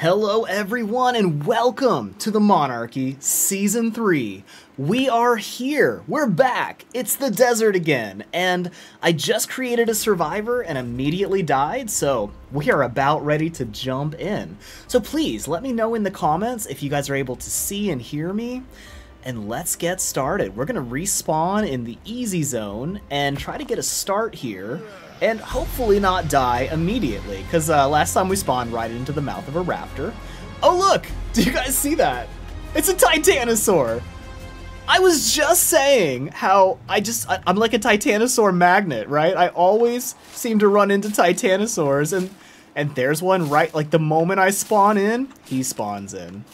Hello, everyone, and welcome to the Monarky Season 3. We are here. We're back. It's the desert again. And I just created a survivor and immediately died, so we are about ready to jump in. So please let me know in the comments if you guys are able to see and hear me. And let's get started. We're going to respawn in the easy zone and try to get a start here and hopefully not die immediately, because uh, last time we spawned right into the mouth of a raptor. Oh look! Do you guys see that? It's a Titanosaur! I was just saying how I just, I, am like a Titanosaur magnet, right? I always seem to run into Titanosaurs, and, and there's one right, like the moment I spawn in, he spawns in.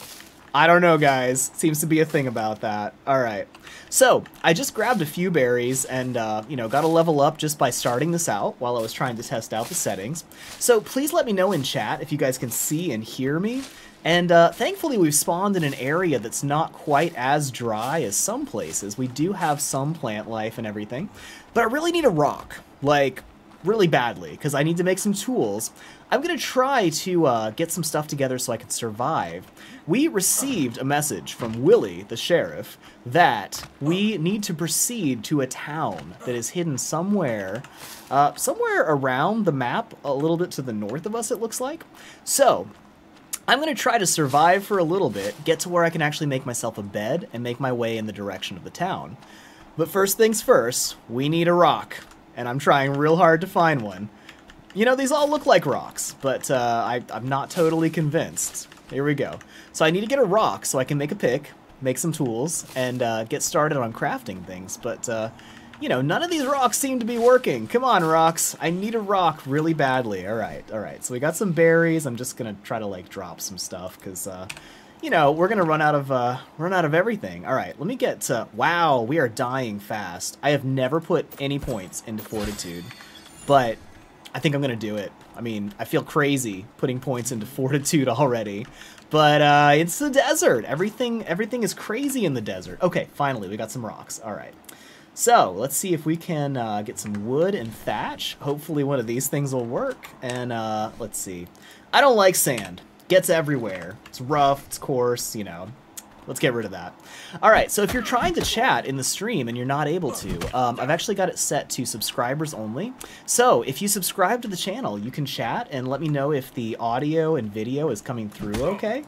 I don't know, guys. Seems to be a thing about that. All right. So, I just grabbed a few berries and, uh, you know, got a level up just by starting this out while I was trying to test out the settings. So, please let me know in chat if you guys can see and hear me. And uh, thankfully, we've spawned in an area that's not quite as dry as some places. We do have some plant life and everything. But I really need a rock. Like, really badly, because I need to make some tools. I'm going to try to uh, get some stuff together so I can survive. We received a message from Willie, the sheriff, that we need to proceed to a town that is hidden somewhere, uh, somewhere around the map, a little bit to the north of us, it looks like. So, I'm going to try to survive for a little bit, get to where I can actually make myself a bed, and make my way in the direction of the town. But first things first, we need a rock and I'm trying real hard to find one. You know, these all look like rocks, but uh, I, I'm not totally convinced. Here we go. So I need to get a rock so I can make a pick, make some tools, and uh, get started on crafting things. But, uh, you know, none of these rocks seem to be working. Come on, rocks. I need a rock really badly. All right, all right. So we got some berries. I'm just going to try to, like, drop some stuff because, uh, you know, we're gonna run out of uh, run out of everything. All right, let me get. To, wow, we are dying fast. I have never put any points into fortitude, but I think I'm gonna do it. I mean, I feel crazy putting points into fortitude already, but uh, it's the desert. Everything everything is crazy in the desert. Okay, finally we got some rocks. All right. So, let's see if we can uh, get some wood and thatch. Hopefully one of these things will work. And uh, let's see. I don't like sand gets everywhere. It's rough, it's coarse, you know. Let's get rid of that. All right, so if you're trying to chat in the stream and you're not able to, um, I've actually got it set to subscribers only. So if you subscribe to the channel, you can chat and let me know if the audio and video is coming through okay.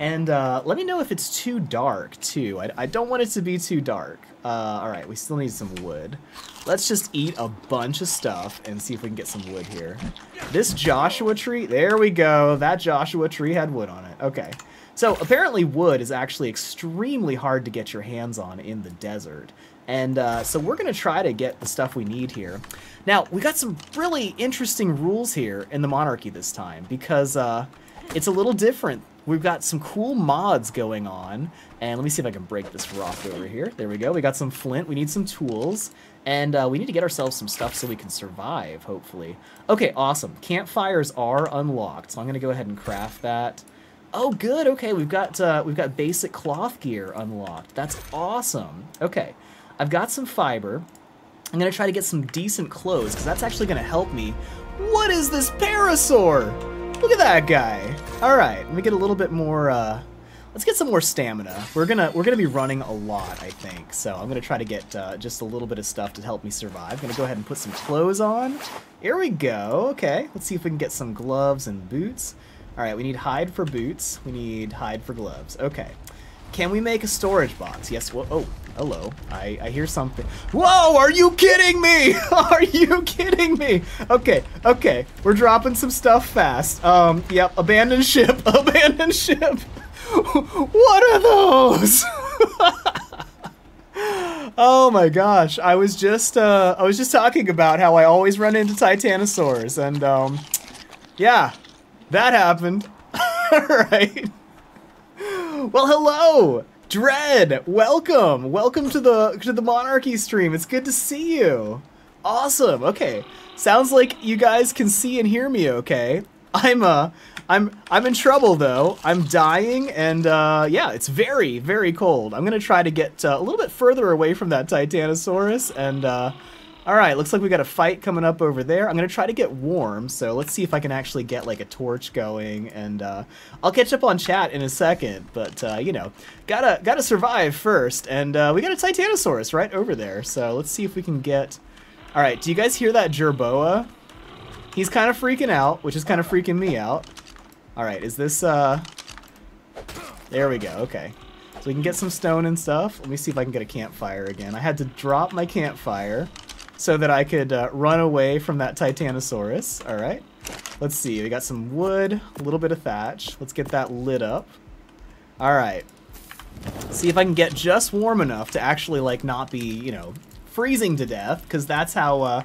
And uh, let me know if it's too dark, too. I, I don't want it to be too dark. Uh, all right, we still need some wood. Let's just eat a bunch of stuff and see if we can get some wood here. This Joshua tree, there we go. That Joshua tree had wood on it. Okay. So apparently wood is actually extremely hard to get your hands on in the desert. And uh, so we're going to try to get the stuff we need here. Now, we got some really interesting rules here in the Monarky this time because uh, it's a little different We've got some cool mods going on. And let me see if I can break this rock over here. There we go. We got some flint. We need some tools. And uh, we need to get ourselves some stuff so we can survive, hopefully. Okay, awesome. Campfires are unlocked. So I'm going to go ahead and craft that. Oh, good. Okay, we've got uh, we've got basic cloth gear unlocked. That's awesome. Okay, I've got some fiber. I'm to try to get some decent clothes because that's actually to help me. What is this parasaur? Look at that guy. All right, let me get a little bit more. Uh, let's get some more stamina. We're gonna we're gonna be running a lot, I think. So I'm gonna try to get uh, just a little bit of stuff to help me survive. I'm gonna go ahead and put some clothes on. Here we go. Okay, let's see if we can get some gloves and boots. All right, we need hide for boots. We need hide for gloves. Okay. Can we make a storage box? Yes. Well, oh, hello. I, I hear something. Whoa, are you kidding me? are you kidding me? Okay, okay. We're dropping some stuff fast. Um, yep, abandoned ship, abandoned ship. what are those? oh my gosh. I was just, uh, I was just talking about how I always run into Titanosaurs and, um, yeah, that happened. All right. Well, hello, Dread. Welcome, welcome to the to the Monarky stream. It's good to see you. Awesome. Okay, sounds like you guys can see and hear me. Okay, I'm uh, I'm I'm in trouble though. I'm dying, and uh, yeah, it's very very cold. I'm gonna try to get uh, a little bit further away from that Titanosaurus, and uh, All right, looks like we got a fight coming up over there. I'm gonna try to get warm, so let's see if I can actually get like a torch going, and uh, I'll catch up on chat in a second. But uh, you know, gotta gotta survive first, and uh, we got a Titanosaurus right over there. So let's see if we can get. All right, do you guys hear that Jerboa? He's kind of freaking out, which is kind of freaking me out. All right, is this? uh There we go. Okay. So we can get some stone and stuff. Let me see if I can get a campfire again. I had to drop my campfire so that I could uh, run away from that Titanosaurus. All right. Let's see. We got some wood, a little bit of thatch. Let's get that lit up. All right. See if I can get just warm enough to actually like not be, you know, freezing to death because that's how uh,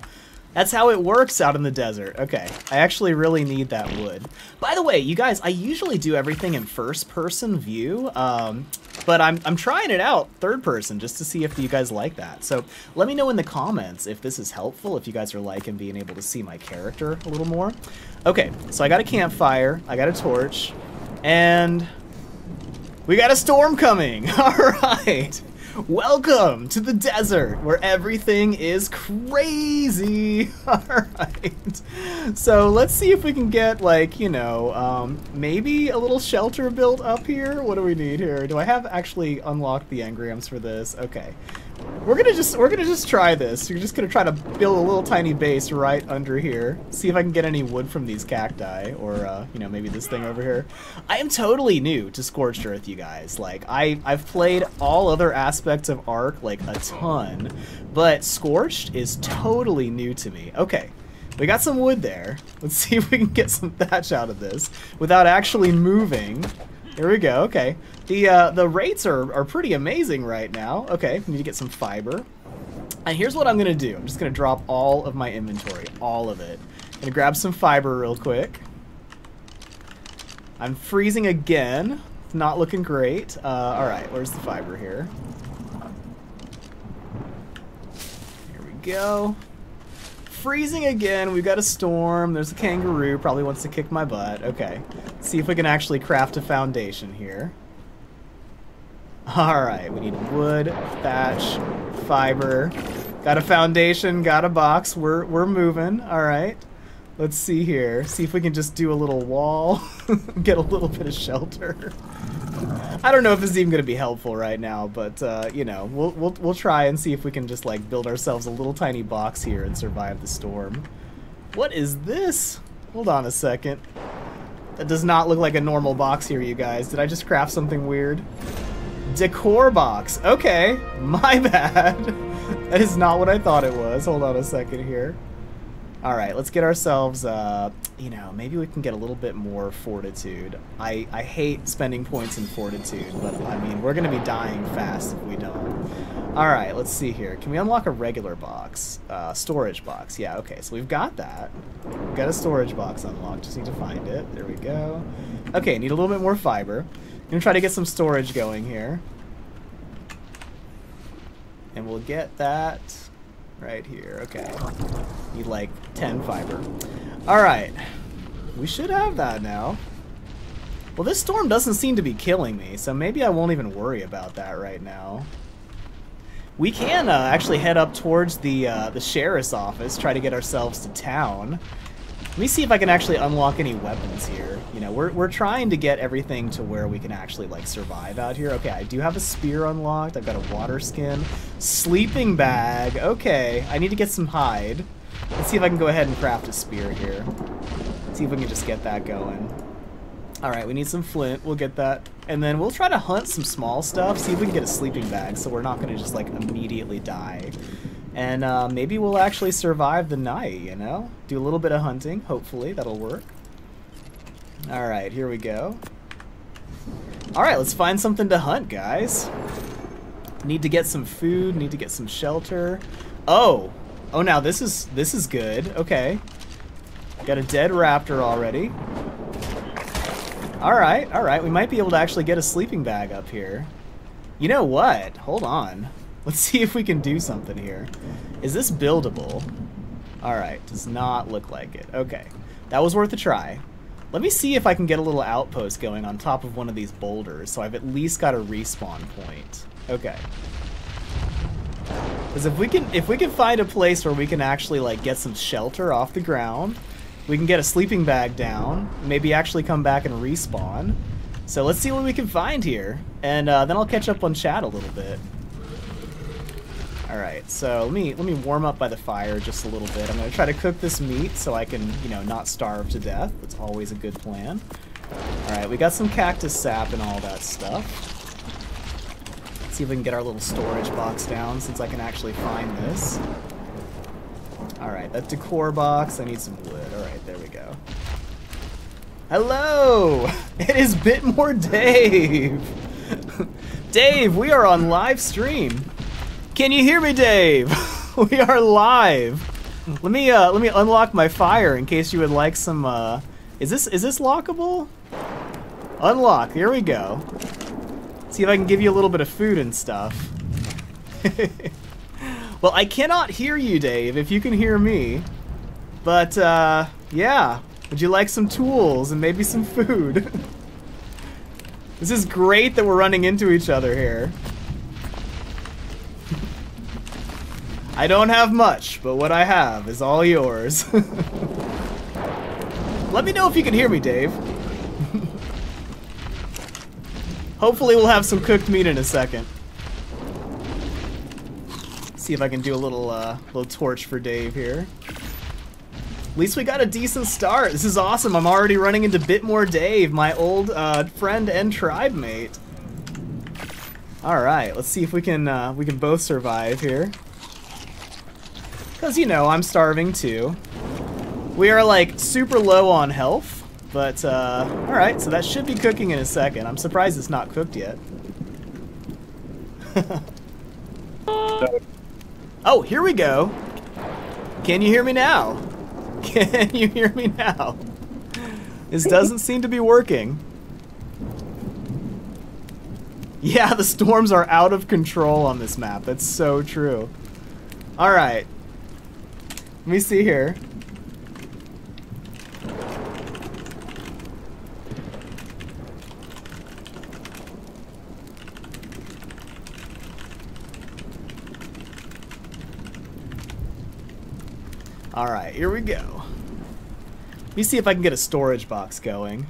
that's how it works out in the desert. Okay, I actually really need that wood. By the way, you guys, I usually do everything in first person view, um, but I'm, I'm trying it out third person just to see if you guys like that. So let me know in the comments if this is helpful, if you guys are liking being able to see my character a little more. Okay, so I got a campfire, I got a torch, and we got a storm coming. All right. Welcome to the desert where everything is crazy. Alright. So let's see if we can get like, you know, um, maybe a little shelter built up here. What do we need here? Do I have actually unlocked the engrams for this? Okay. We're gonna just we're gonna just try this. We're just gonna try to build a little tiny base right under here. See if I can get any wood from these cacti, or uh, you know maybe this thing over here. I am totally new to Scorched Earth, you guys. Like I I've played all other aspects of Ark like a ton, but Scorched is totally new to me. Okay. We got some wood there. Let's see if we can get some thatch out of this without actually moving. Here we go. Okay. The uh, the rates are, are pretty amazing right now. Okay, need to get some fiber. And here's what I'm going to do. I'm just going to drop all of my inventory. All of it. I'm going to grab some fiber real quick. I'm freezing again. Not looking great. Uh, Alright, where's the fiber here? Here we go freezing again. We've got a storm. There's a kangaroo. Probably wants to kick my butt. Okay. See if we can actually craft a foundation here. Alright, we need wood, thatch, fiber. Got a foundation, got a box. We're, we're moving. Alright. Let's see here. See if we can just do a little wall. Get a little bit of shelter. I don't know if this is even going to be helpful right now, but, uh, you know, we'll, we'll, we'll try and see if we can just, like, build ourselves a little tiny box here and survive the storm. What is this? Hold on a second. That does not look like a normal box here, you guys. Did I just craft something weird? Decor box. Okay, my bad. that is not what I thought it was. Hold on a second here. All right, let's get ourselves, uh, you know, maybe we can get a little bit more fortitude. I, I hate spending points in fortitude, but I mean, we're going to be dying fast if we don't. All right, let's see here. Can we unlock a regular box? Uh, storage box. Yeah, okay, so we've got that. We've got a storage box unlocked. Just need to find it. There we go. Okay, need a little bit more fiber. Gonna try to get some storage going here. And we'll get that right here. Okay. Need like 10 fiber. Alright. We should have that now. Well, this storm doesn't seem to be killing me, so maybe I won't even worry about that right now. We can uh, actually head up towards the uh, the sheriff's office, try to get ourselves to town. Let me see if I can actually unlock any weapons here. You know, we're, we're trying to get everything to where we can actually, like, survive out here. Okay, I do have a spear unlocked. I've got a water skin. Sleeping bag. Okay, I need to get some hide. Let's see if I can go ahead and craft a spear here. Let's see if we can just get that going. Alright, we need some flint. We'll get that. And then we'll try to hunt some small stuff, see if we can get a sleeping bag so we're not going to just, like, immediately die. And uh, maybe we'll actually survive the night, you know? Do a little bit of hunting, hopefully. That'll work. Alright, here we go. Alright, let's find something to hunt, guys. Need to get some food, need to get some shelter. Oh! Oh, now this is this is good. Okay. Got a dead raptor already. Alright, alright. We might be able to actually get a sleeping bag up here. You know what? Hold on. Let's see if we can do something here. Is this buildable? Alright, does not look like it. Okay, that was worth a try. Let me see if I can get a little outpost going on top of one of these boulders, so I've at least got a respawn point. Okay. Because if we can if we can find a place where we can actually like get some shelter off the ground, we can get a sleeping bag down, maybe actually come back and respawn. So let's see what we can find here, and uh, then I'll catch up on chat a little bit. All right, so let me let me warm up by the fire just a little bit. I'm gonna try to cook this meat so I can you know not starve to death. That's always a good plan. All right, we got some cactus sap and all that stuff. Let's see if we can get our little storage box down since I can actually find this. Alright, that decor box. I need some wood. Alright, there we go. Hello! It is Bitmore Dave! Dave, we are on live stream. Can you hear me, Dave? we are live. Let me uh let me unlock my fire in case you would like some uh is this is this lockable? Unlock. Here we go. See if I can give you a little bit of food and stuff. well, I cannot hear you, Dave, if you can hear me. But, uh, yeah. Would you like some tools and maybe some food? this is great that we're running into each other here. I don't have much, but what I have is all yours. Let me know if you can hear me, Dave. Hopefully we'll have some cooked meat in a second. See if I can do a little, uh, little torch for Dave here. At least we got a decent start. This is awesome. I'm already running into Bitmore Dave, my old uh, friend and tribe mate. All right, let's see if we can uh, we can both survive here. Cause you know I'm starving too. We are like super low on health. But, uh, alright, so that should be cooking in a second. I'm surprised it's not cooked yet. oh, here we go. Can you hear me now? Can you hear me now? This doesn't seem to be working. Yeah, the storms are out of control on this map. That's so true. Alright. Let me see here. Alright, here we go. Let me see if I can get a storage box going.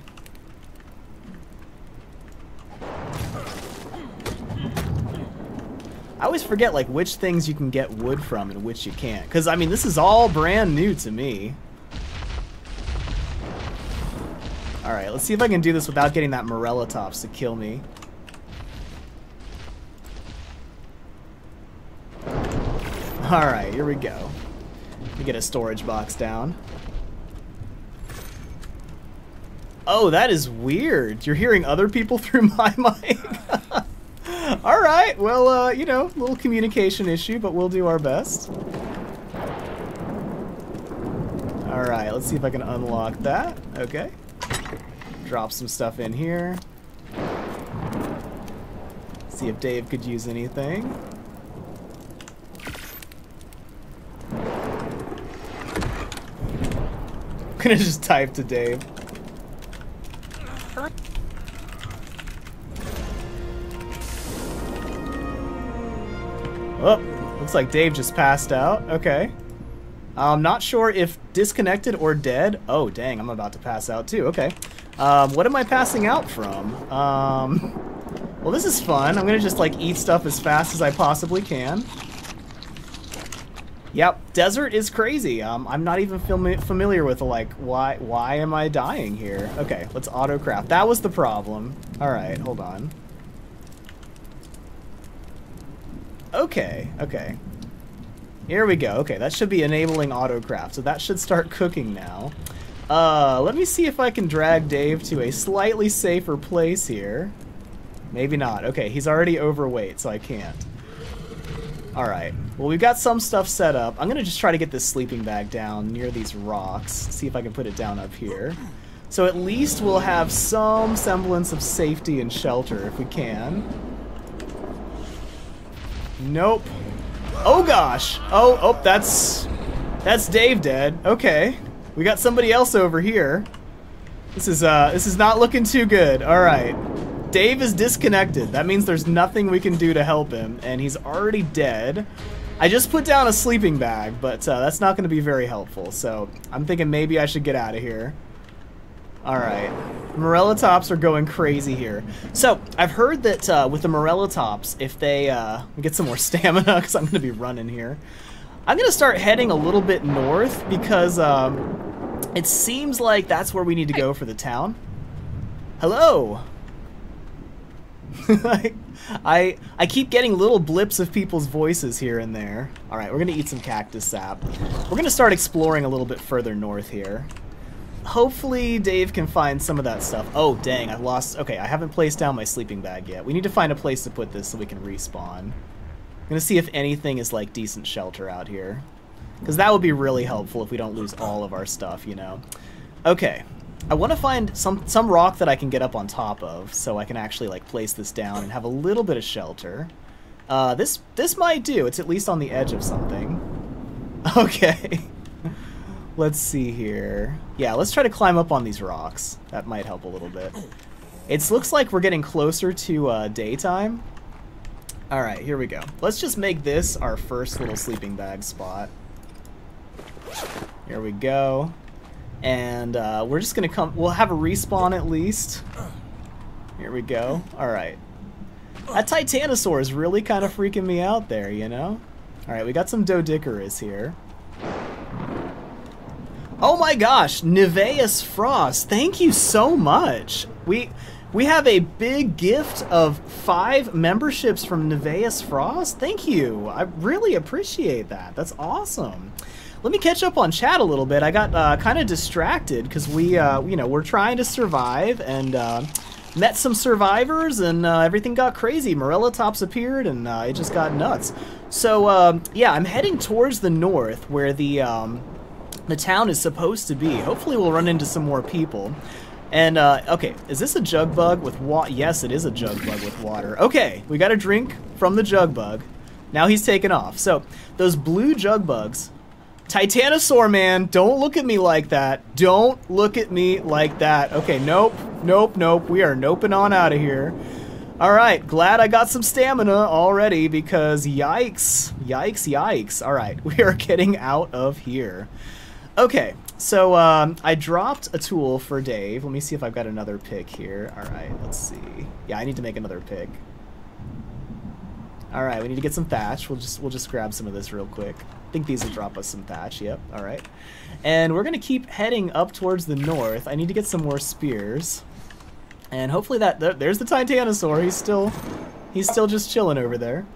I always forget like which things you can get wood from and which you can't. Because, I mean, this is all brand new to me. Alright, let's see if I can do this without getting that Morellatops to kill me. Alright, here we go to get a storage box down. Oh, that is weird. You're hearing other people through my mic? All right, well, uh, you know, little communication issue, but we'll do our best. All right, let's see if I can unlock that. Okay. Drop some stuff in here. See if Dave could use anything. I'm gonna just type to Dave. Looks like Dave just passed out. Okay. I'm not sure if disconnected or dead. Oh, dang, I'm about to pass out too. Okay. Um, what am I passing out from? Um, well, this is fun. I'm gonna just like eat stuff as fast as I possibly can. Yep, desert is crazy. Um, I'm not even fami familiar with like why why am I dying here? Okay, let's autocraft. That was the problem. All right, hold on. Okay, okay. Here we go. Okay, that should be enabling autocraft. So that should start cooking now. Uh, let me see if I can drag Dave to a slightly safer place here. Maybe not. Okay, he's already overweight, so I can't. Alright. Well, we've got some stuff set up. I'm going to just try to get this sleeping bag down near these rocks. See if I can put it down up here. So at least we'll have some semblance of safety and shelter if we can. Nope. Oh gosh! Oh, oh, that's... That's Dave dead. Okay. We got somebody else over here. This is, uh, this is not looking too good. Alright. Dave is disconnected. That means there's nothing we can do to help him, and he's already dead. I just put down a sleeping bag, but uh, that's not going to be very helpful. So I'm thinking maybe I should get out of here. All right. Morellatops are going crazy here. So I've heard that uh, with the Morellatops, if they uh, get some more stamina, because I'm going to be running here, I'm going to start heading a little bit north because um, it seems like that's where we need to go for the town. Hello. I I keep getting little blips of people's voices here and there. All right, we're gonna eat some cactus sap. We're gonna start exploring a little bit further north here. Hopefully Dave can find some of that stuff. Oh, dang, I've lost... Okay, I haven't placed down my sleeping bag yet. We need to find a place to put this so we can respawn. I'm gonna see if anything is, like, decent shelter out here. Because that would be really helpful if we don't lose all of our stuff, you know? Okay, I want to find some some rock that I can get up on top of, so I can actually like place this down and have a little bit of shelter. Uh, this this might do. It's at least on the edge of something. Okay. let's see here. Yeah, let's try to climb up on these rocks. That might help a little bit. It looks like we're getting closer to uh, daytime. All right, here we go. Let's just make this our first little sleeping bag spot. Here we go. And uh, we're just going to come... We'll have a respawn at least. Here we go. Alright. That Titanosaur is really kind of freaking me out there, you know? Alright, we got some Doedicurus here. Oh my gosh, Niveus Frost, thank you so much. We we have a big gift of five memberships from Niveus Frost. Thank you. I really appreciate that. That's awesome let me catch up on chat a little bit. I got uh, kind of distracted because we, uh, you know, we're trying to survive and uh, met some survivors and uh, everything got crazy. Morellatops appeared and uh, it just got nuts. So um, yeah, I'm heading towards the north where the um, the town is supposed to be. Hopefully, we'll run into some more people. And, uh, okay, is this a jug bug with water? Yes, it is a jug bug with water. Okay, we got a drink from the jug bug. Now he's taken off. So, those blue jug bugs Titanosaur man, don't look at me like that. Don't look at me like that. Okay, nope, nope, nope. We are noping on out of here. Alright, glad I got some stamina already because yikes, yikes, yikes. Alright, we are getting out of here. Okay, so um, I dropped a tool for Dave. Let me see if I've got another pick here. Alright, let's see. Yeah, I need to make another pick. Alright, we need to get some thatch. We'll just we'll just grab some of this real quick I think these will drop us some thatch. Yep, alright. And we're to keep heading up towards the north. I need to get some more spears. And hopefully that... There, there's the Titanosaur. He's still... He's still just chilling over there.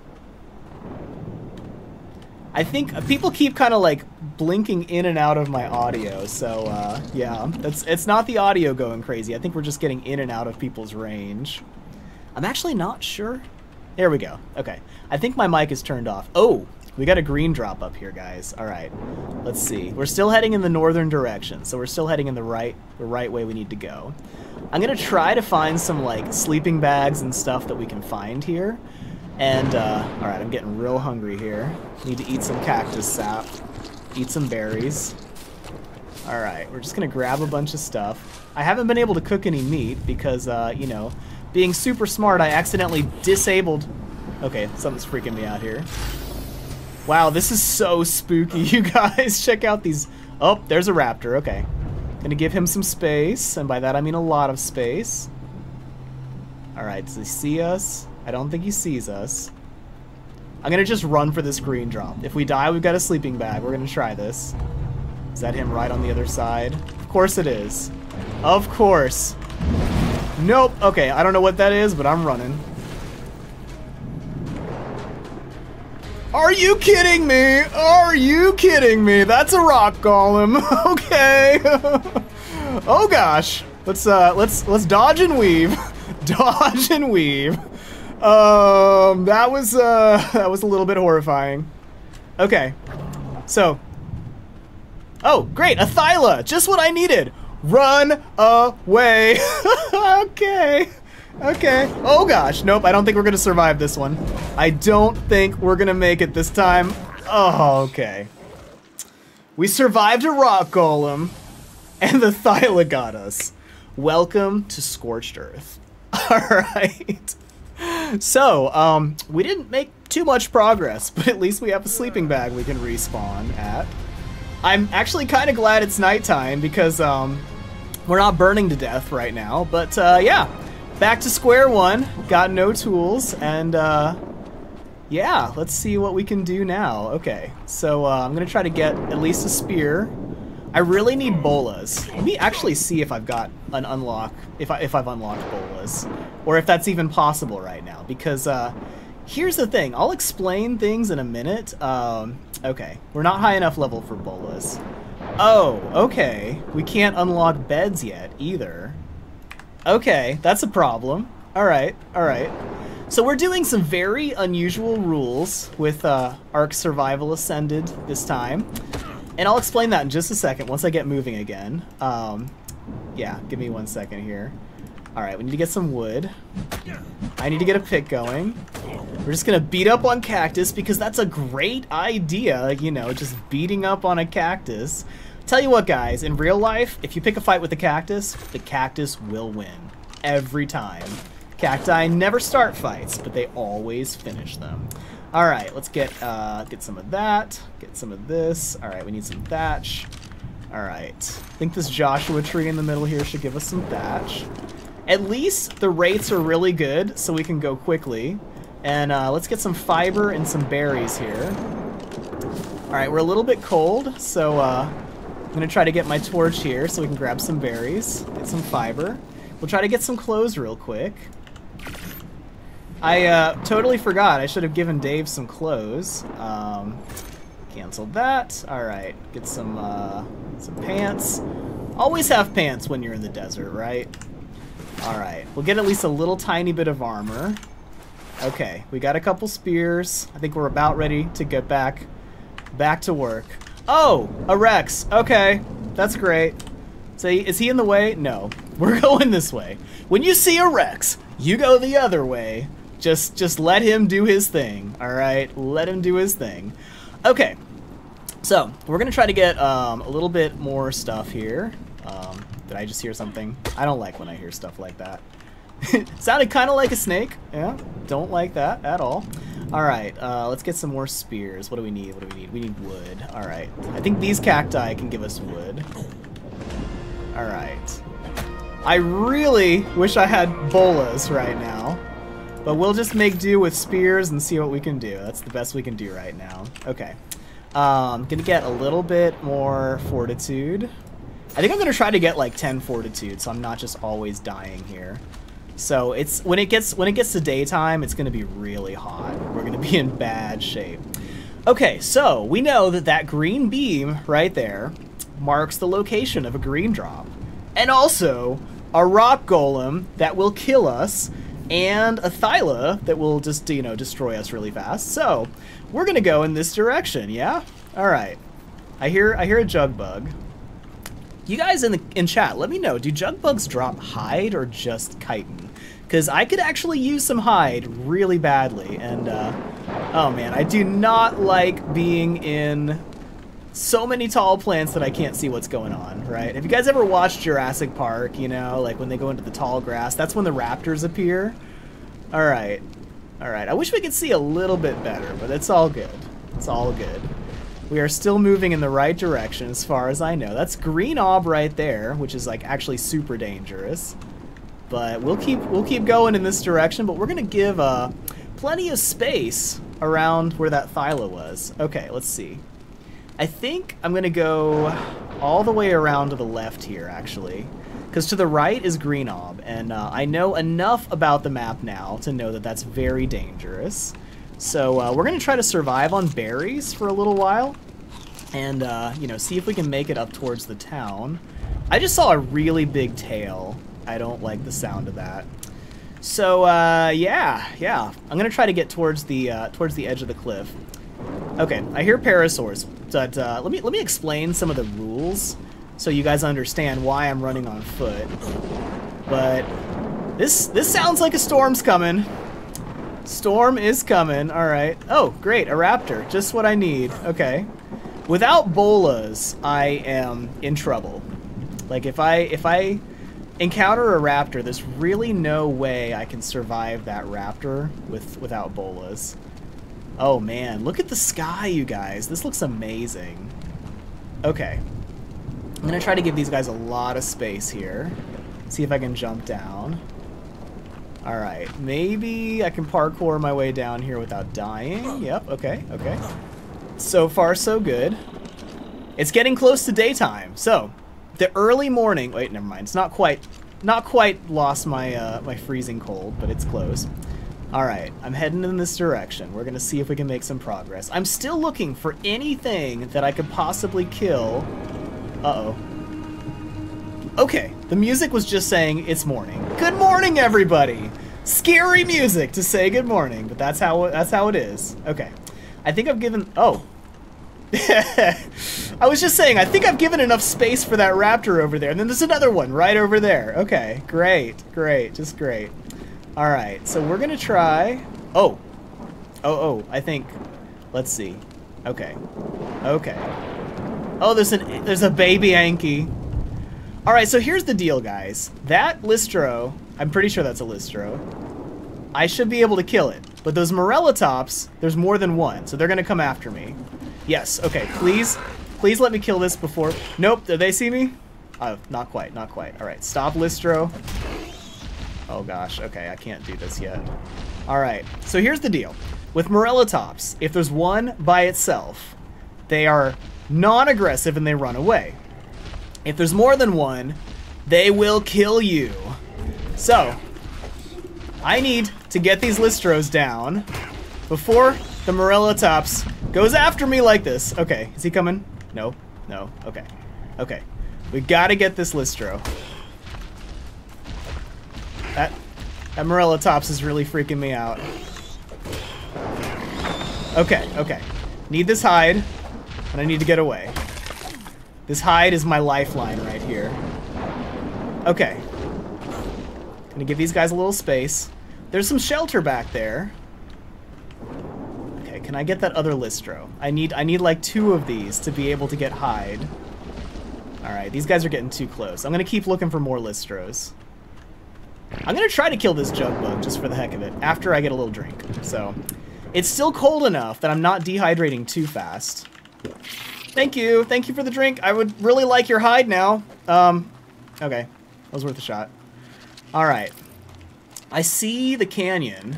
I think uh, people keep kind of like blinking in and out of my audio, so uh, yeah, that's it's not the audio going crazy. I think we're just getting in and out of people's range. I'm actually not sure. There we go. Okay, I think my mic is turned off. Oh, we got a green drop up here, guys. All right, let's see. We're still heading in the northern direction, so we're still heading in the right, the right way we need to go. I'm gonna try to find some like sleeping bags and stuff that we can find here. And uh, all right, I'm getting real hungry here. Need to eat some cactus sap, eat some berries. All right, we're just gonna grab a bunch of stuff. I haven't been able to cook any meat because, uh, you know, being super smart, I accidentally disabled. Okay, something's freaking me out here. Wow, this is so spooky, you guys. Check out these... Oh, there's a raptor. Okay. Gonna give him some space, and by that I mean a lot of space. Alright, does he see us? I don't think he sees us. I'm gonna just run for this green drop. If we die, we've got a sleeping bag. We're gonna try this. Is that him right on the other side? Of course it is. Of course. Nope. Okay, I don't know what that is, but I'm running. Are you kidding me? Are you kidding me? That's a rock golem. okay. oh gosh. Let's uh let's let's dodge and weave. dodge and weave. Um that was uh that was a little bit horrifying. Okay. So Oh, great, a Thyla! Just what I needed! Run away! okay. Okay. Oh gosh. Nope, I don't think we're gonna survive this one. I don't think we're gonna make it this time. Oh, okay. We survived a rock golem, and the Thyla got us. Welcome to Scorched Earth. Alright. So, um, we didn't make too much progress, but at least we have a sleeping bag we can respawn at. I'm actually kind of glad it's nighttime because, um, we're not burning to death right now. But, uh, yeah, back to square one. Got no tools, and, uh, yeah, let's see what we can do now. Okay, so, uh, I'm gonna try to get at least a spear. I really need bolas. Let me actually see if I've got an unlock, if, I, if I've unlocked bolas, or if that's even possible right now, because, uh, Here's the thing, I'll explain things in a minute. Um, okay, we're not high enough level for bolas. Oh, okay. We can't unlock beds yet, either. Okay, that's a problem. Alright, alright. So we're doing some very unusual rules with uh, Ark Survival Ascended this time. And I'll explain that in just a second once I get moving again. Um, yeah, give me one second here. Alright, we need to get some wood. I need to get a pick going. We're just gonna beat up on cactus because that's a great idea, you know, just beating up on a cactus. Tell you what, guys, in real life, if you pick a fight with a cactus, the cactus will win. Every time. Cacti never start fights, but they always finish them. Alright, let's get uh, get some of that, get some of this. Alright, we need some thatch. Alright, I think this Joshua tree in the middle here should give us some thatch. At least the rates are really good, so we can go quickly. And uh, let's get some fiber and some berries here. Alright, we're a little bit cold, so uh, I'm to try to get my torch here so we can grab some berries, get some fiber. We'll try to get some clothes real quick. I uh, totally forgot. I should have given Dave some clothes. Um, cancel that. Alright, get some, uh, some pants. Always have pants when you're in the desert, right? Alright, we'll get at least a little tiny bit of armor. Okay, we got a couple spears. I think we're about ready to get back back to work. Oh, a Rex. Okay, that's great. So is he in the way? No, we're going this way. When you see a Rex, you go the other way. Just just let him do his thing. All right, let him do his thing. Okay, so we're gonna try to get um, a little bit more stuff here. Um, did I just hear something? I don't like when I hear stuff like that. Sounded kind of like a snake. Yeah, don't like that at all. All right, uh, let's get some more spears. What do we need? What do we need? We need wood. All right. I think these cacti can give us wood. All right. I really wish I had bolas right now. But we'll just make do with spears and see what we can do. That's the best we can do right now. Okay. Um, gonna get a little bit more fortitude. I think I'm gonna try to get like 10 fortitude, so I'm not just always dying here. So it's when it gets when it gets to daytime, it's gonna be really hot. We're gonna be in bad shape. Okay, so we know that that green beam right there marks the location of a green drop, and also a rock golem that will kill us, and a thyla that will just you know destroy us really fast. So we're gonna go in this direction. Yeah. All right. I hear I hear a jug bug. You guys in the in chat, let me know. Do jug bugs drop hide or just chitin? Because I could actually use some hide really badly. And, uh, oh man, I do not like being in so many tall plants that I can't see what's going on, right? Have you guys ever watched Jurassic Park, you know, like when they go into the tall grass? That's when the raptors appear. All right. All right. I wish we could see a little bit better, but it's all good. It's all good. We are still moving in the right direction as far as I know. That's green ob right there, which is like actually super dangerous. But we'll keep we'll keep going in this direction, but we're gonna give uh, plenty of space around where that thyla was. Okay, let's see. I think I'm gonna go all the way around to the left here, actually. Because to the right is Green Ob, and uh, I know enough about the map now to know that that's very dangerous. So uh, we're going to try to survive on berries for a little while and, uh, you know, see if we can make it up towards the town. I just saw a really big tail. I don't like the sound of that. So, uh, yeah, yeah. I'm going to try to get towards the, uh, towards the edge of the cliff. Okay, I hear parasaurs, but uh, let me let me explain some of the rules so you guys understand why I'm running on foot. But this this sounds like a storm's coming. Storm is coming. All right. Oh, great. A raptor. Just what I need. Okay. Without bolas, I am in trouble. Like if I if I encounter a raptor, there's really no way I can survive that raptor with without bolas. Oh man, look at the sky, you guys. This looks amazing. Okay. I'm gonna try to give these guys a lot of space here. See if I can jump down. Alright, maybe I can parkour my way down here without dying. Yep, okay, okay. So far, so good. It's getting close to daytime, so the early morning. Wait, never mind. It's not quite, not quite lost my uh, my freezing cold, but it's close. All right, I'm heading in this direction. We're gonna see if we can make some progress. I'm still looking for anything that I could possibly kill. Uh oh. Okay, the music was just saying it's morning. Good morning, everybody. Scary music to say good morning, but that's how that's how it is. Okay, I think I've given. Oh, I was just saying, I think I've given enough space for that raptor over there. And then there's another one right over there. Okay, great, great, just great. All right, so we're to try... Oh, oh, oh, I think... Let's see. Okay, okay. Oh, there's, an, there's a baby Anki. All right, so here's the deal, guys. That Lystro, I'm pretty sure that's a Lystro. I should be able to kill it. But those Morellatops, there's more than one, so they're to come after me. Yes, okay, please, please let me kill this before... Nope, did they see me? Oh, not quite, not quite. All right, stop Lystro. Oh gosh, okay, I can't do this yet. All right, so here's the deal. With Morellatops, if there's one by itself, they are non-aggressive and they run away. If there's more than one, they will kill you. So, I need to get these Lystros down before the Morellatops goes after me like this. Okay, is he coming? No, no, okay. Okay, we gotta get this Lystro. That, that Morellatops is really freaking me out. Okay, okay. Need this hide, and I need to get away. This hide is my lifeline right here. Okay. Gonna give these guys a little space. There's some shelter back there. Okay, can I get that other Lystro? I need I need like two of these to be able to get hide. Alright, these guys are getting too close. I'm gonna keep looking for more Lystros. I'm gonna try to kill this jug bug just for the heck of it, after I get a little drink. So, it's still cold enough that I'm not dehydrating too fast. Thank you, thank you for the drink. I would really like your hide now. Um, okay, that was worth a shot. Alright. I see the canyon.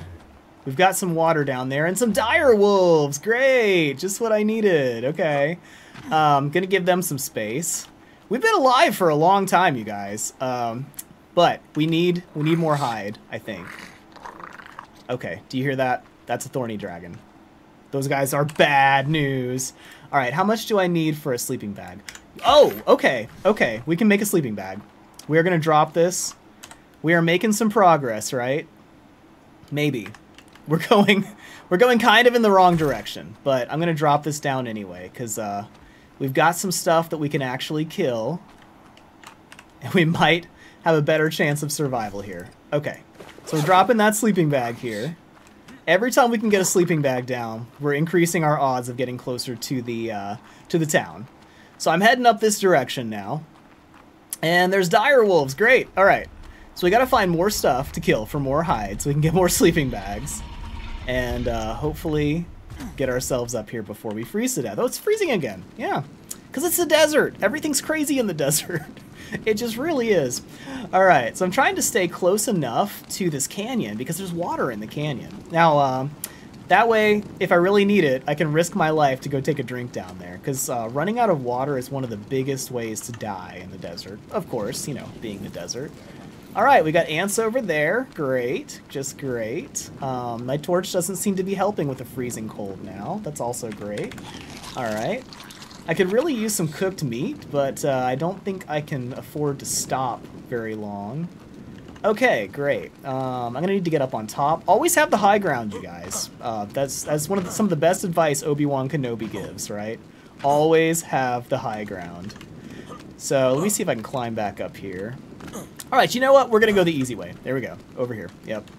We've got some water down there and some dire wolves. Great, just what I needed. Okay, um, gonna give them some space. We've been alive for a long time, you guys. Um, but we need we need more hide, I think. Okay, do you hear that? That's a thorny dragon. Those guys are bad news. All right, how much do I need for a sleeping bag? Oh, okay, okay. We can make a sleeping bag. We are gonna drop this. We are making some progress, right? Maybe. We're going, we're going kind of in the wrong direction, but I'm going to drop this down anyway, because uh, we've got some stuff that we can actually kill, and we might have a better chance of survival here. Okay, so we're dropping that sleeping bag here. Every time we can get a sleeping bag down, we're increasing our odds of getting closer to the uh, to the town. So I'm heading up this direction now. And there's dire wolves. Great. All right. So we got to find more stuff to kill for more hides so we can get more sleeping bags and uh, hopefully get ourselves up here before we freeze to death. Oh, it's freezing again. Yeah, because it's the desert. Everything's crazy in the desert. it just really is. All right, so I'm trying to stay close enough to this canyon because there's water in the canyon. Now, um, that way, if I really need it, I can risk my life to go take a drink down there because uh, running out of water is one of the biggest ways to die in the desert. Of course, you know, being the desert. All right, we got ants over there. Great, just great. Um, my torch doesn't seem to be helping with the freezing cold now. That's also great. All right. I could really use some cooked meat, but uh, I don't think I can afford to stop very long. Okay, great. Um, I'm gonna need to get up on top. Always have the high ground, you guys. Uh, that's that's one of the, some of the best advice Obi-Wan Kenobi gives, right? Always have the high ground. So let me see if I can climb back up here. All right, you know what? We're to go the easy way. There we go. Over here. Yep.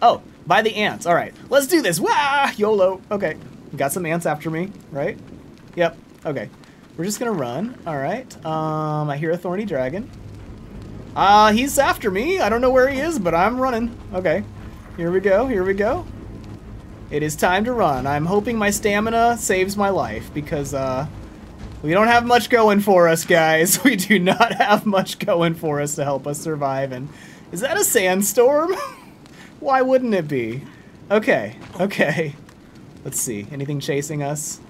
Oh, by the ants. All right, let's do this. Wah! YOLO. Okay. Got some ants after me, right? Yep. Okay. We're just to run. All right. Um, I hear a thorny dragon. Uh, he's after me. I don't know where he is, but I'm running. Okay. Here we go. Here we go. It is time to run. I'm hoping my stamina saves my life because, uh, we don't have much going for us, guys. We do not have much going for us to help us survive. And is that a sandstorm? Why wouldn't it be? Okay, okay. Let's see. Anything chasing us?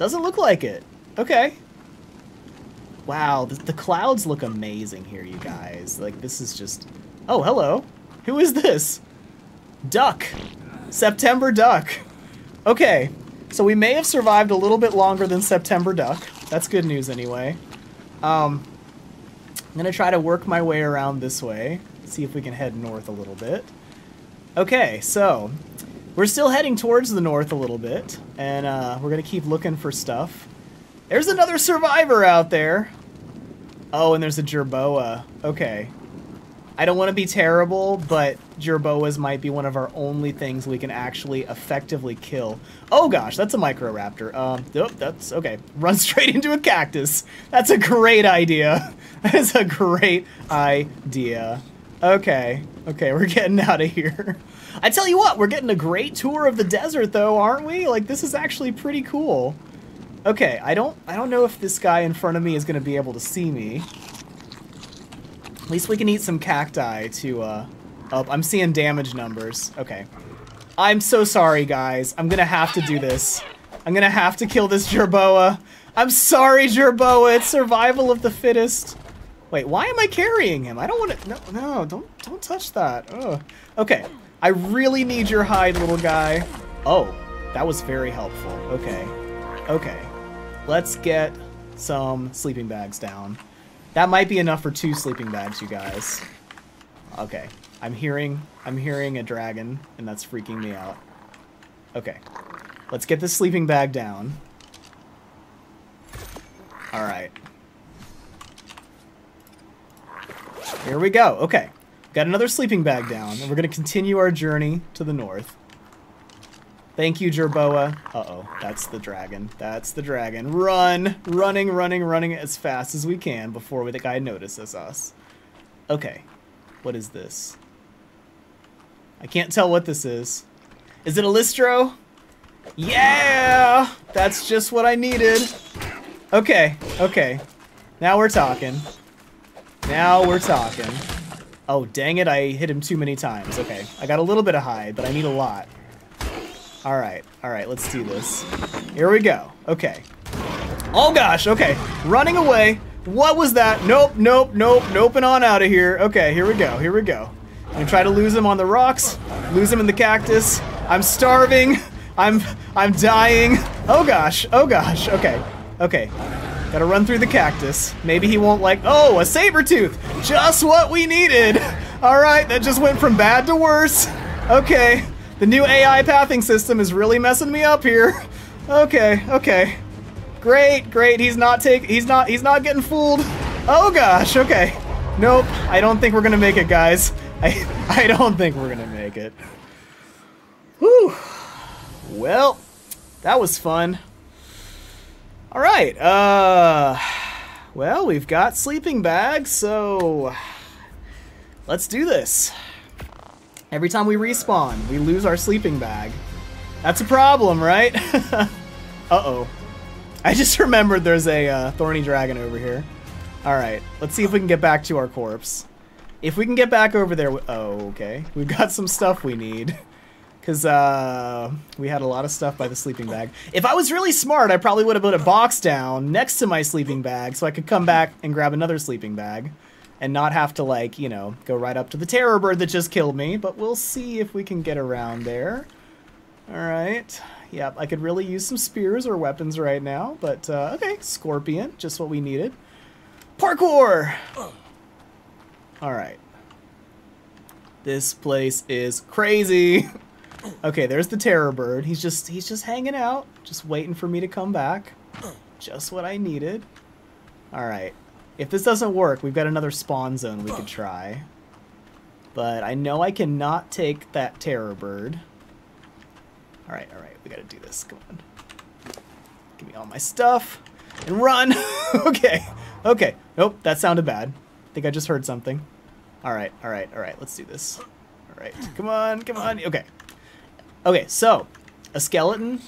Doesn't look like it. Okay. Wow, the, the clouds look amazing here, you guys. Like, this is just... Oh, hello. Who is this? Duck. September Duck. Okay, so we may have survived a little bit longer than September Duck. That's good news anyway. Um, I'm going to try to work my way around this way. See if we can head north a little bit. Okay, so we're still heading towards the north a little bit, and uh, we're going to keep looking for stuff. There's another survivor out there. Oh, and there's a Jerboa. Okay. I don't want to be terrible, but Jerboas might be one of our only things we can actually effectively kill. Oh gosh, that's a Microraptor. Um, oh, that's, okay. Run straight into a cactus. That's a great idea. That is a great idea. Okay, okay, we're getting out of here. I tell you what, we're getting a great tour of the desert though, aren't we? Like, this is actually pretty cool. Okay, I don't, I don't know if this guy in front of me is to be able to see me. At least we can eat some cacti to, uh... Oh, I'm seeing damage numbers. Okay. I'm so sorry, guys. I'm gonna have to do this. I'm gonna have to kill this Jerboa. I'm sorry, Jerboa. It's survival of the fittest. Wait, why am I carrying him? I don't want to... No, no, don't, don't touch that. Ugh. Okay. I really need your hide, little guy. Oh, that was very helpful. Okay. Okay. Let's get some sleeping bags down. That might be enough for two sleeping bags, you guys. Okay. I'm hearing I'm hearing a dragon, and that's freaking me out. Okay. Let's get this sleeping bag down. Alright. Here we go. Okay. Got another sleeping bag down, and we're going to continue our journey to the north. Thank you, Jerboa. Uh-oh, that's the dragon. That's the dragon. Run! Running, running, running as fast as we can before the guy notices us. Okay, what is this? I can't tell what this is. Is it a Lystro? Yeah! That's just what I needed. Okay, okay. Now we're talking. Now we're talking. Oh, dang it, I hit him too many times. Okay, I got a little bit of hide, but I need a lot. Alright, alright, let's do this. Here we go. Okay. Oh gosh, okay. Running away. What was that? Nope, nope, nope, nope, and on out of here. Okay, here we go, here we go. I'm gonna try to lose him on the rocks, lose him in the cactus. I'm starving. I'm I'm dying. Oh gosh, oh gosh, okay. Okay. Gotta run through the cactus. Maybe he won't like- Oh, a saber tooth! Just what we needed! Alright, that just went from bad to worse. Okay. The new AI pathing system is really messing me up here. Okay, okay. Great, great. He's not take he's not he's not getting fooled. Oh gosh, okay. Nope. I don't think we're gonna make it, guys. I I don't think we're gonna make it. Whew. Well, that was fun. Alright, uh well, we've got sleeping bags, so let's do this. Every time we respawn, we lose our sleeping bag. That's a problem, right? Uh-oh. I just remembered there's a uh, thorny dragon over here. Alright, let's see if we can get back to our corpse. If we can get back over there... Oh, okay. We've got some stuff we need. Because uh, we had a lot of stuff by the sleeping bag. If I was really smart, I probably would have put a box down next to my sleeping bag so I could come back and grab another sleeping bag and not have to, like, you know, go right up to the terror bird that just killed me. But we'll see if we can get around there. All right. Yep, I could really use some spears or weapons right now. But, uh, okay, scorpion, just what we needed. Parkour! All right. This place is crazy. Okay, there's the terror bird. He's just he's just hanging out, just waiting for me to come back. Just what I needed. All right. If this doesn't work, we've got another spawn zone we could try. But I know I cannot take that terror bird. All right, all right. We got to do this. Come on. Give me all my stuff and run. okay. Okay. Nope, that sounded bad. I think I just heard something. All right, all right, all right. Let's do this. All right, come on, come on. Okay. Okay, so a skeleton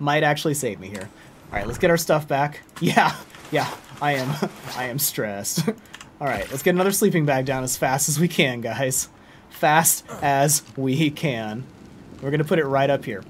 might actually save me here. All right, let's get our stuff back. Yeah, yeah, I am, I am stressed. All right, let's get another sleeping bag down as fast as we can, guys. Fast as we can. We're gonna put it right up here.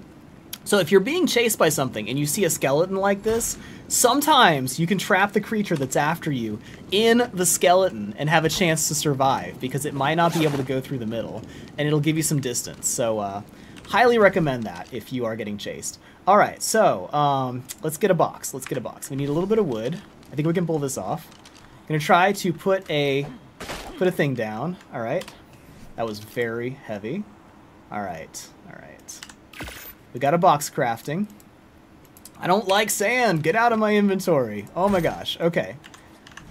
So if you're being chased by something and you see a skeleton like this, sometimes you can trap the creature that's after you in the skeleton and have a chance to survive because it might not be able to go through the middle and it'll give you some distance. So uh, highly recommend that if you are getting chased. All right, so um, let's get a box. Let's get a box. We need a little bit of wood. I think we can pull this off. I'm gonna try to put a put a thing down. All right, that was very heavy. All right, all right. We got a box crafting. I don't like sand. Get out of my inventory. Oh my gosh. Okay.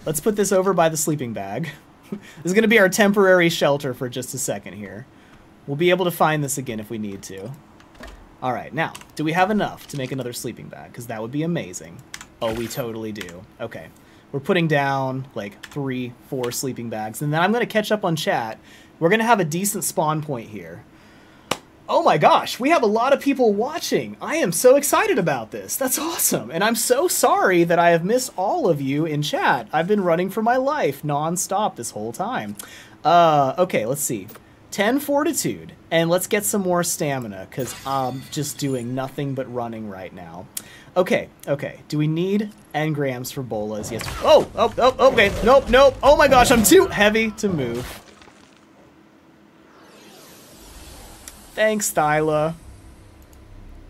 Let's put this over by the sleeping bag. this is to be our temporary shelter for just a second here. We'll be able to find this again if we need to. All right. Now, do we have enough to make another sleeping bag? Because that would be amazing. Oh, we totally do. Okay. We're putting down like three, four sleeping bags. And then I'm going to catch up on chat. We're going to have a decent spawn point here. Oh my gosh, we have a lot of people watching. I am so excited about this. That's awesome. And I'm so sorry that I have missed all of you in chat. I've been running for my life non-stop this whole time. Uh, okay, let's see. 10 fortitude. And let's get some more stamina, because I'm just doing nothing but running right now. Okay, okay. Do we need engrams for bolas? Yes. Oh, oh, oh, okay. Nope, nope. Oh my gosh, I'm too heavy to move. Thanks, Thyla.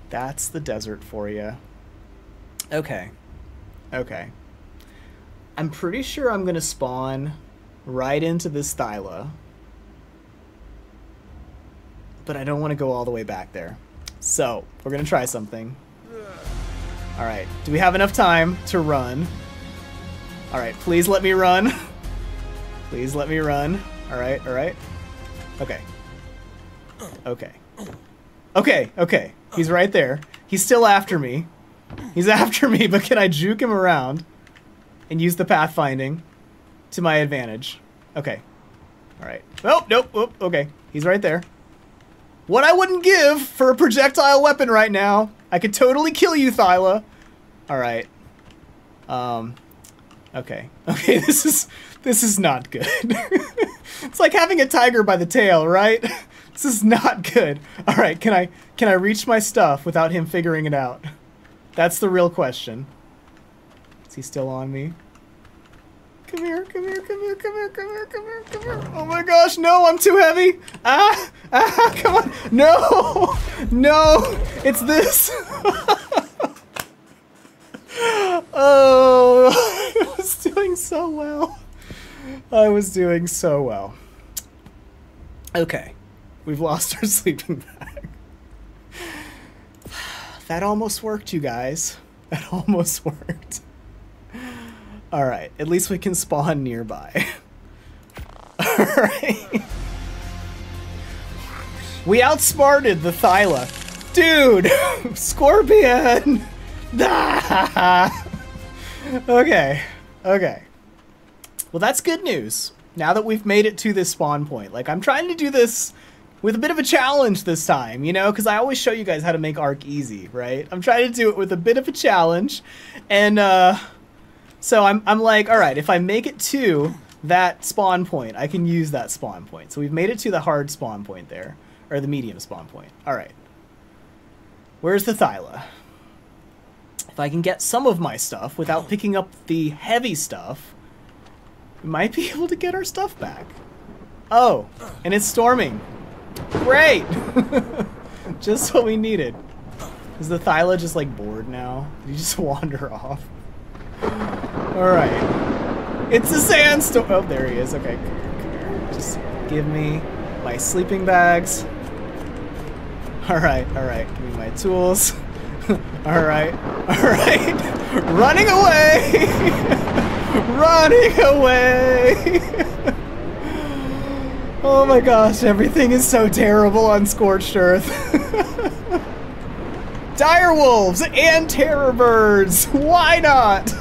That's the desert for you. Okay. Okay. I'm pretty sure I'm going to spawn right into this Thyla. But I don't want to go all the way back there. So, we're going to try something. Alright, do we have enough time to run? Alright, please let me run. please let me run. Alright, alright. Okay, Okay. Okay, okay. He's right there. He's still after me. He's after me, but can I juke him around and use the pathfinding to my advantage? Okay. Alright. Oh, nope, nope, okay. He's right there. What I wouldn't give for a projectile weapon right now. I could totally kill you, Thyla. Alright. Um, okay. Okay, this is, this is not good. it's like having a tiger by the tail, right? This is not good. All right, can I can I reach my stuff without him figuring it out? That's the real question. Is he still on me? Come here, come here, come here, come here, come here, come here, come here. Oh my gosh, no, I'm too heavy. Ah, ah, come on. No, no, it's this. oh, I was doing so well. I was doing so well. Okay. We've lost our sleeping bag. that almost worked, you guys. That almost worked. Alright, at least we can spawn nearby. Alright. We outsmarted the Thyla. Dude! Scorpion! okay. Okay. Well, that's good news. Now that we've made it to this spawn point. Like, I'm trying to do this with a bit of a challenge this time, you know, because I always show you guys how to make Ark easy, right? I'm trying to do it with a bit of a challenge, and uh, so I'm, I'm like, all right, if I make it to that spawn point, I can use that spawn point. So we've made it to the hard spawn point there, or the medium spawn point. All right. Where's the Thyla? If I can get some of my stuff without picking up the heavy stuff, we might be able to get our stuff back. Oh, and it's storming. Great! just what we needed. Is the Thyla just like bored now? Did he just wander off? Alright. It's a sandstorm! Oh, there he is. Okay. Just give me my sleeping bags. Alright, alright. Give me my tools. alright, alright. Running away! Running away! Oh my gosh, everything is so terrible on Scorched Earth. Dire wolves and terror birds. Why not?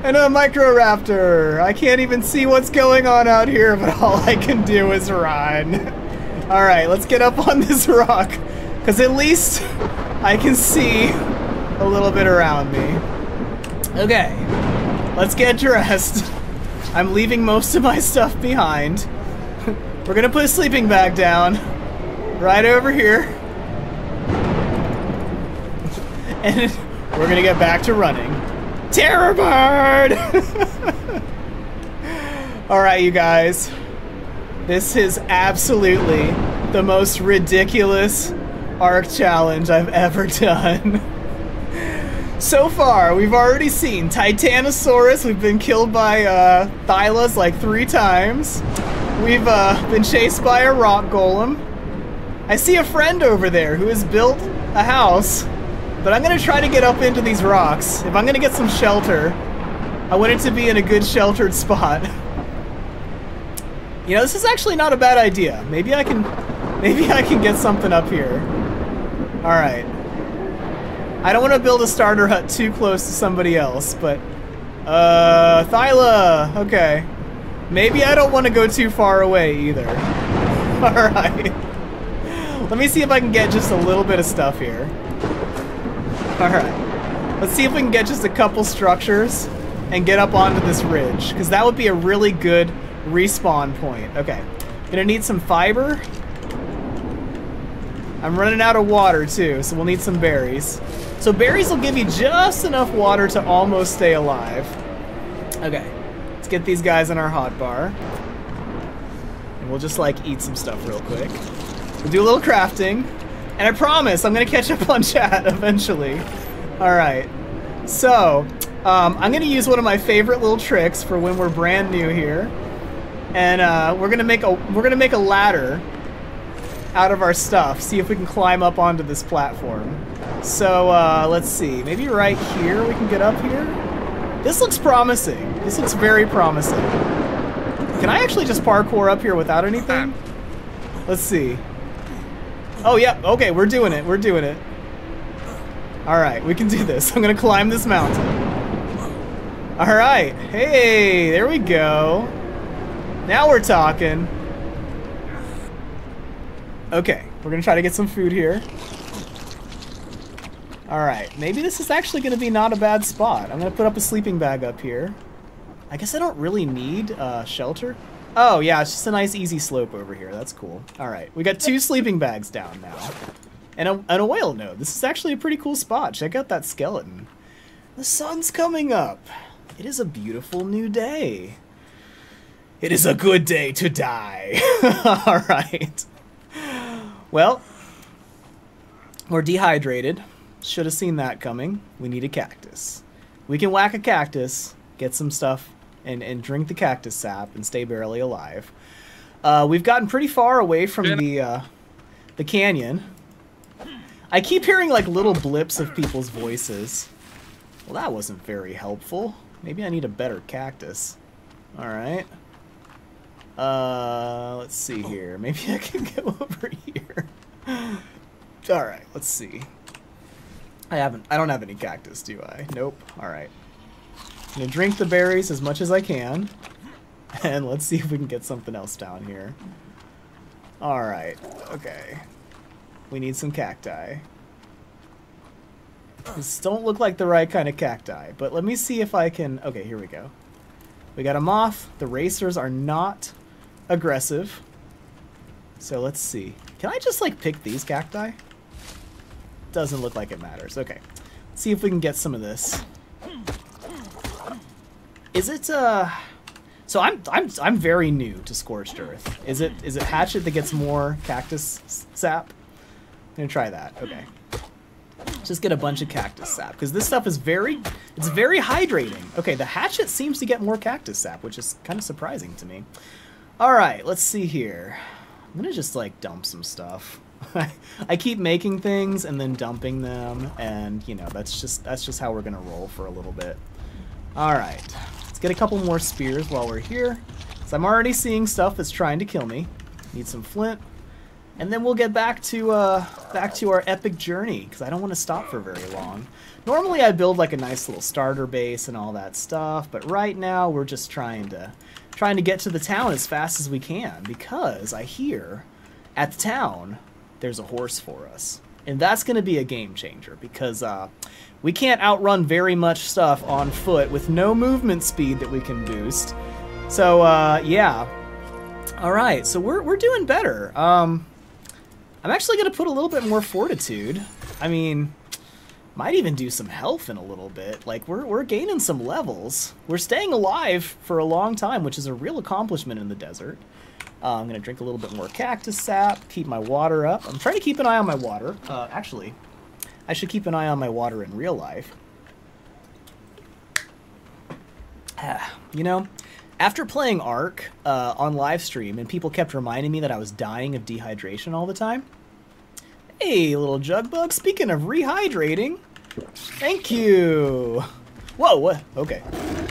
And a Microraptor! I can't even see what's going on out here, but all I can do is run. Alright, let's get up on this rock. Because at least I can see a little bit around me. Okay, let's get dressed. I'm leaving most of my stuff behind. We're gonna put a sleeping bag down. Right over here. And we're gonna get back to running. Terror bird! Alright, you guys. This is absolutely the most ridiculous Ark challenge I've ever done. so far, we've already seen Titanosaurus. We've been killed by uh, Thylas like three times. We've uh, been chased by a rock golem. I see a friend over there who has built a house, but I'm gonna try to get up into these rocks. If I'm gonna get some shelter, I want it to be in a good sheltered spot. You know, this is actually not a bad idea. Maybe I can, maybe I can get something up here. All right. I don't want to build a starter hut too close to somebody else, but... Uh, Thyla! Okay. Maybe I don't want to go too far away either. Alright. Let me see if I can get just a little bit of stuff here. Alright. Let's see if we can get just a couple structures and get up onto this ridge, because that would be a really good respawn point. Okay. Gonna need some fiber. I'm running out of water too, so we'll need some berries. So berries will give you just enough water to almost stay alive. Okay, let's get these guys in our hot bar. And we'll just like eat some stuff real quick. We'll do a little crafting. And I promise I'm gonna catch up on chat eventually. Alright, so um, I'm gonna use one of my favorite little tricks for when we're brand new here. And uh, we're gonna make a we're gonna make a ladder out of our stuff, see if we can climb up onto this platform. So, uh, let's see. Maybe right here we can get up here? This looks promising. This looks very promising. Can I actually just parkour up here without anything? Let's see. Oh, yep. Yeah, okay, we're doing it. We're doing it. Alright, we can do this. I'm gonna climb this mountain. Alright. Hey, there we go. Now we're talking. Okay, we're gonna try to get some food here. Alright, maybe this is actually gonna be not a bad spot. I'm gonna put up a sleeping bag up here. I guess I don't really need uh, shelter. Oh, yeah, it's just a nice easy slope over here. That's cool. Alright, we got two sleeping bags down now. And a, and a whale node. This is actually a pretty cool spot. Check out that skeleton. The sun's coming up. It is a beautiful new day. It is a good day to die. Alright. Well, we're dehydrated. Should have seen that coming. We need a cactus. We can whack a cactus, get some stuff, and, and drink the cactus sap and stay barely alive. Uh, we've gotten pretty far away from the uh, the canyon. I keep hearing like little blips of people's voices. Well, that wasn't very helpful. Maybe I need a better cactus. All right. Uh, let's see here. Maybe I can go over here. All right, let's see. I haven't. I don't have any cactus, do I? Nope. All right. I'm gonna drink the berries as much as I can, and let's see if we can get something else down here. All right. Okay. We need some cacti. These don't look like the right kind of cacti, but let me see if I can... Okay, here we go. We got a moth. The racers are not aggressive. So let's see. Can I just like pick these cacti? Doesn't look like it matters. Okay. Let's see if we can get some of this. Is it uh so I'm I'm I'm very new to Scorched Earth. Is it is it Hatchet that gets more cactus sap? I'm gonna try that. Okay. Just get a bunch of cactus sap because this stuff is very it's very hydrating. Okay, the Hatchet seems to get more cactus sap, which is kind of surprising to me. All right, let's see here. I'm gonna just like dump some stuff. I keep making things and then dumping them, and you know that's just that's just how we're gonna roll for a little bit. All right, let's get a couple more spears while we're here. So I'm already seeing stuff that's trying to kill me. Need some flint, and then we'll get back to uh, back to our epic journey because I don't want to stop for very long. Normally I build like a nice little starter base and all that stuff, but right now we're just trying to trying to get to the town as fast as we can because I hear at the town there's a horse for us. And that's going to be a game changer because uh, we can't outrun very much stuff on foot with no movement speed that we can boost. So, uh, yeah. All right, so we're, we're doing better. Um, I'm actually going to put a little bit more fortitude. I mean, might even do some health in a little bit. Like, we're, we're gaining some levels. We're staying alive for a long time, which is a real accomplishment in the desert. Uh, I'm going to drink a little bit more cactus sap, keep my water up. I'm trying to keep an eye on my water. Uh, actually, I should keep an eye on my water in real life. you know, after playing Ark uh, on live stream and people kept reminding me that I was dying of dehydration all the time. Hey, little jug bug, speaking of rehydrating, thank you. Whoa, what? Okay.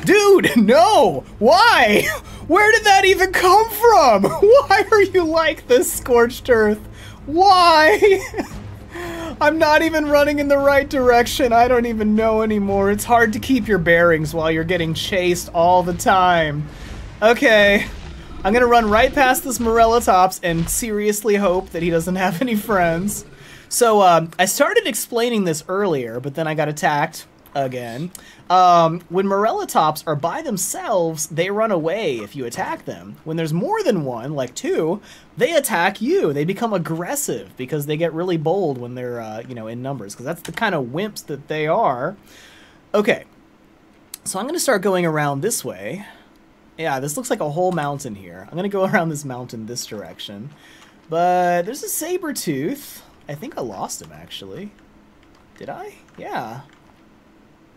Dude, no! Why? Where did that even come from? Why are you like this, Scorched Earth? Why? I'm not even running in the right direction. I don't even know anymore. It's hard to keep your bearings while you're getting chased all the time. Okay. I'm gonna run right past this Morellatops and seriously hope that he doesn't have any friends. So, um, I started explaining this earlier, but then I got attacked again. Um, when Morellatops are by themselves, they run away if you attack them. When there's more than one, like two, they attack you. They become aggressive because they get really bold when they're, uh, you know, in numbers, because that's the kind of wimps that they are. Okay, so I'm going to start going around this way. Yeah, this looks like a whole mountain here. I'm going to go around this mountain this direction. But there's a saber tooth. I think I lost him, actually. Did I? Yeah.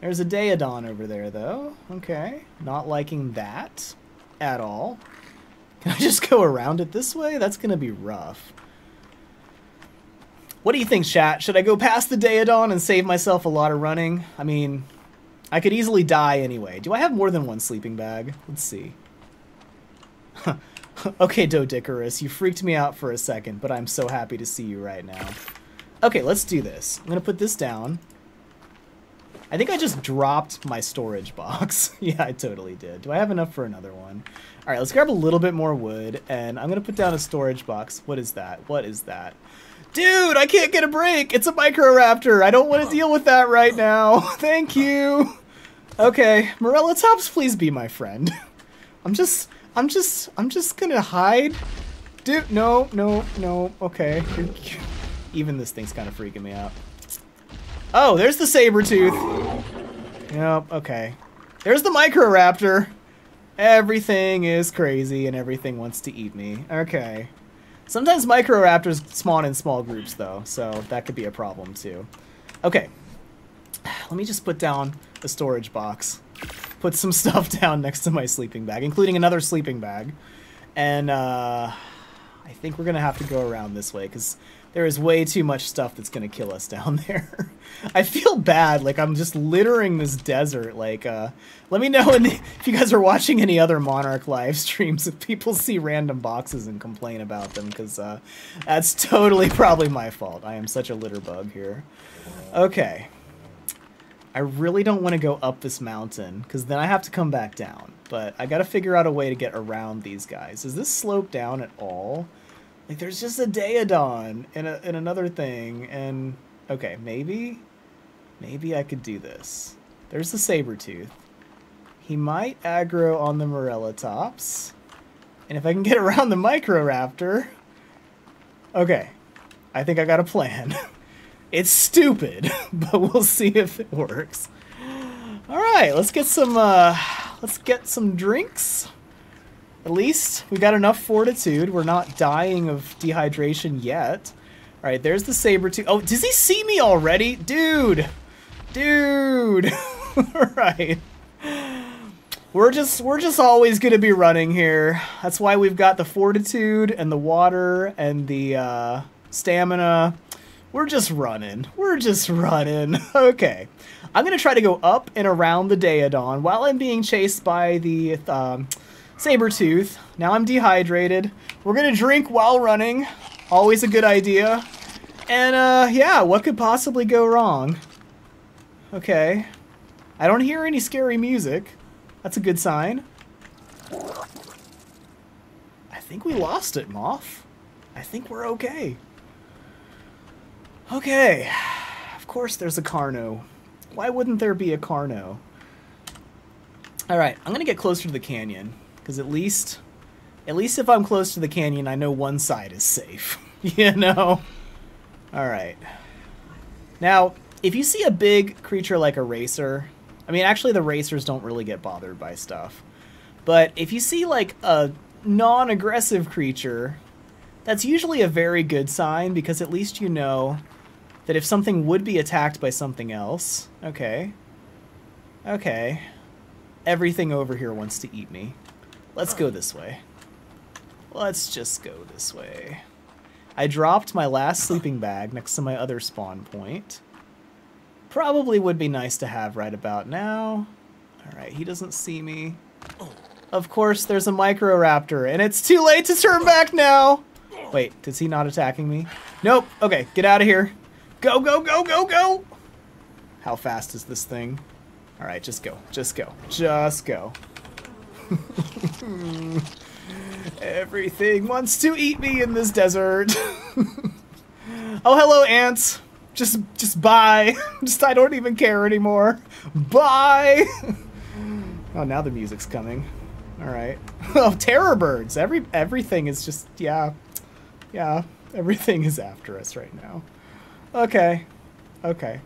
There's a Daeodon over there, though. Okay. Not liking that at all. Can I just go around it this way? That's going to be rough. What do you think, chat? Should I go past the Daeodon and save myself a lot of running? I mean, I could easily die anyway. Do I have more than one sleeping bag? Let's see. okay, Doedicurus, you freaked me out for a second, but I'm so happy to see you right now. Okay, let's do this. I'm going to put this down. I think I just dropped my storage box. yeah, I totally did. Do I have enough for another one? All right, let's grab a little bit more wood, and I'm going to put down a storage box. What is that? What is that? Dude, I can't get a break. It's a Microraptor. I don't want to deal with that right now. Thank you. Okay, Morellatops, please be my friend. I'm just, I'm just, I'm just gonna hide. Dude, no, no, no. Okay. Even this thing's kind of freaking me out. Oh, there's the saber tooth. Yep, okay. There's the Microraptor. Everything is crazy and everything wants to eat me. Okay. Sometimes Microraptors spawn in small groups, though, so that could be a problem, too. Okay. Let me just put down a storage box. Put some stuff down next to my sleeping bag, including another sleeping bag. And, uh... I think we're gonna have to go around this way, because there is way too much stuff that's gonna kill us down there. I feel bad, like I'm just littering this desert. Like, uh, let me know the, if you guys are watching any other Monarky live streams if people see random boxes and complain about them, because uh, that's totally probably my fault. I am such a litter bug here. Okay. I really don't want to go up this mountain, because then I have to come back down. But I gotta figure out a way to get around these guys. Does this slope down at all? Like, there's just a Daeodon and, a, and another thing, and... Okay, maybe? Maybe I could do this. There's the Sabertooth. He might aggro on the Morellatops. And if I can get around the Microraptor... Okay. I think I got a plan. it's stupid, but we'll see if it works. Alright, let's get some, uh... Let's get some drinks. At least we got enough fortitude. We're not dying of dehydration yet. All right, there's the saber tooth. Oh, does he see me already? Dude! Dude! All right. We're just we're just always gonna be running here. That's why we've got the fortitude and the water and the uh, stamina. We're just running. We're just running. Okay. I'm gonna try to go up and around the Daeodon while I'm being chased by the um, Sabertooth. Now I'm dehydrated. We're gonna drink while running. Always a good idea. And, uh, yeah, what could possibly go wrong? Okay. I don't hear any scary music. That's a good sign. I think we lost it, Moth. I think we're okay. Okay. Of course there's a Carno. Why wouldn't there be a Carno? Alright, I'm gonna get closer to the canyon. Because at least... At least if I'm close to the canyon, I know one side is safe. you know? Alright. Now, if you see a big creature like a racer, I mean, actually, the racers don't really get bothered by stuff. But if you see, like, a non aggressive creature, that's usually a very good sign because at least you know that if something would be attacked by something else. Okay. Okay. Everything over here wants to eat me. Let's go this way. Let's just go this way. I dropped my last sleeping bag next to my other spawn point. Probably would be nice to have right about now. Alright, he doesn't see me. Of course, there's a Microraptor, and it's too late to turn back now! Wait, is he not attacking me? Nope. Okay, get out of here. Go, go, go, go, go! How fast is this thing? Alright, just go. Just go. Just go. Everything wants to eat me in this desert. oh, hello, ants. Just, just bye. just, I don't even care anymore. Bye. oh, now the music's coming. All right. oh, terror birds. Every, everything is just, yeah, yeah. Everything is after us right now. Okay. Okay.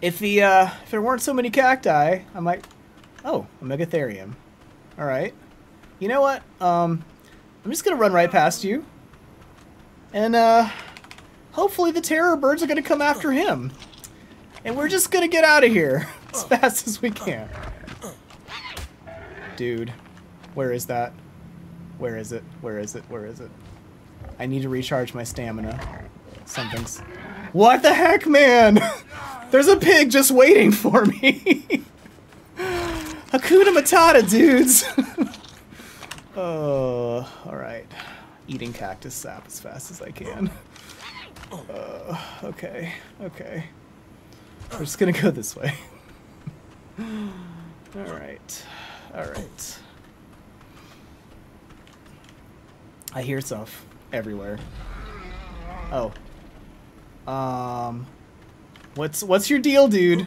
If the, uh, if there weren't so many cacti, I might, oh, a megatherium. All right. You know what? Um, I'm just gonna run right past you. And, uh, hopefully the terror birds are gonna come after him. And we're just gonna get out of here as fast as we can. Dude, where is that? Where is it? Where is it? Where is it? I need to recharge my stamina. Something's... What the heck, man? There's a pig just waiting for me. Hakuna Matata, dudes. Oh, alright. Eating cactus sap as fast as I can. Uh, okay, okay. We're just gonna go this way. alright, alright. I hear stuff everywhere. Oh. Um. What's what's your deal, dude?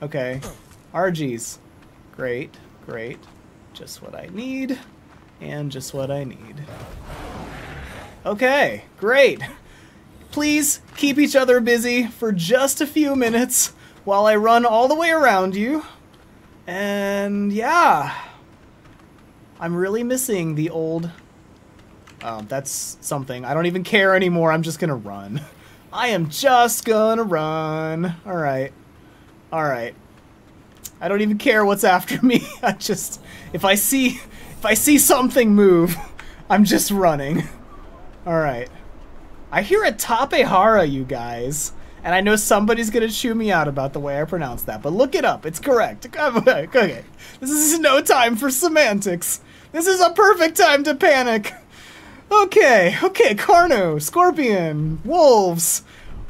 Okay. Argys. Great, great. Just what I need and just what I need. Okay, great. Please keep each other busy for just a few minutes while I run all the way around you. And yeah, I'm really missing the old... Oh, that's something. I don't even care anymore. I'm just gonna run. I am just gonna run. Alright. Alright. I don't even care what's after me. I just... If I see if I see something move, I'm just running. Alright. I hear a Tapejara, you guys. And I know somebody's gonna chew me out about the way I pronounce that, but look it up. It's correct. Okay. This is no time for semantics. This is a perfect time to panic. Okay, okay, Carno, Scorpion, Wolves,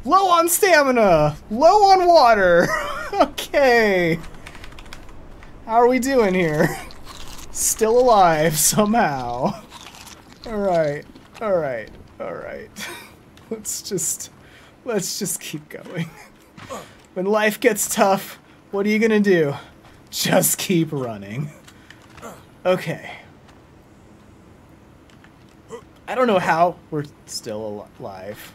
low on stamina, low on water. okay. How are we doing here? Still alive, somehow. Alright, alright, alright. Let's just... Let's just keep going. When life gets tough, what are you gonna do? Just keep running. Okay. I don't know how we're still alive.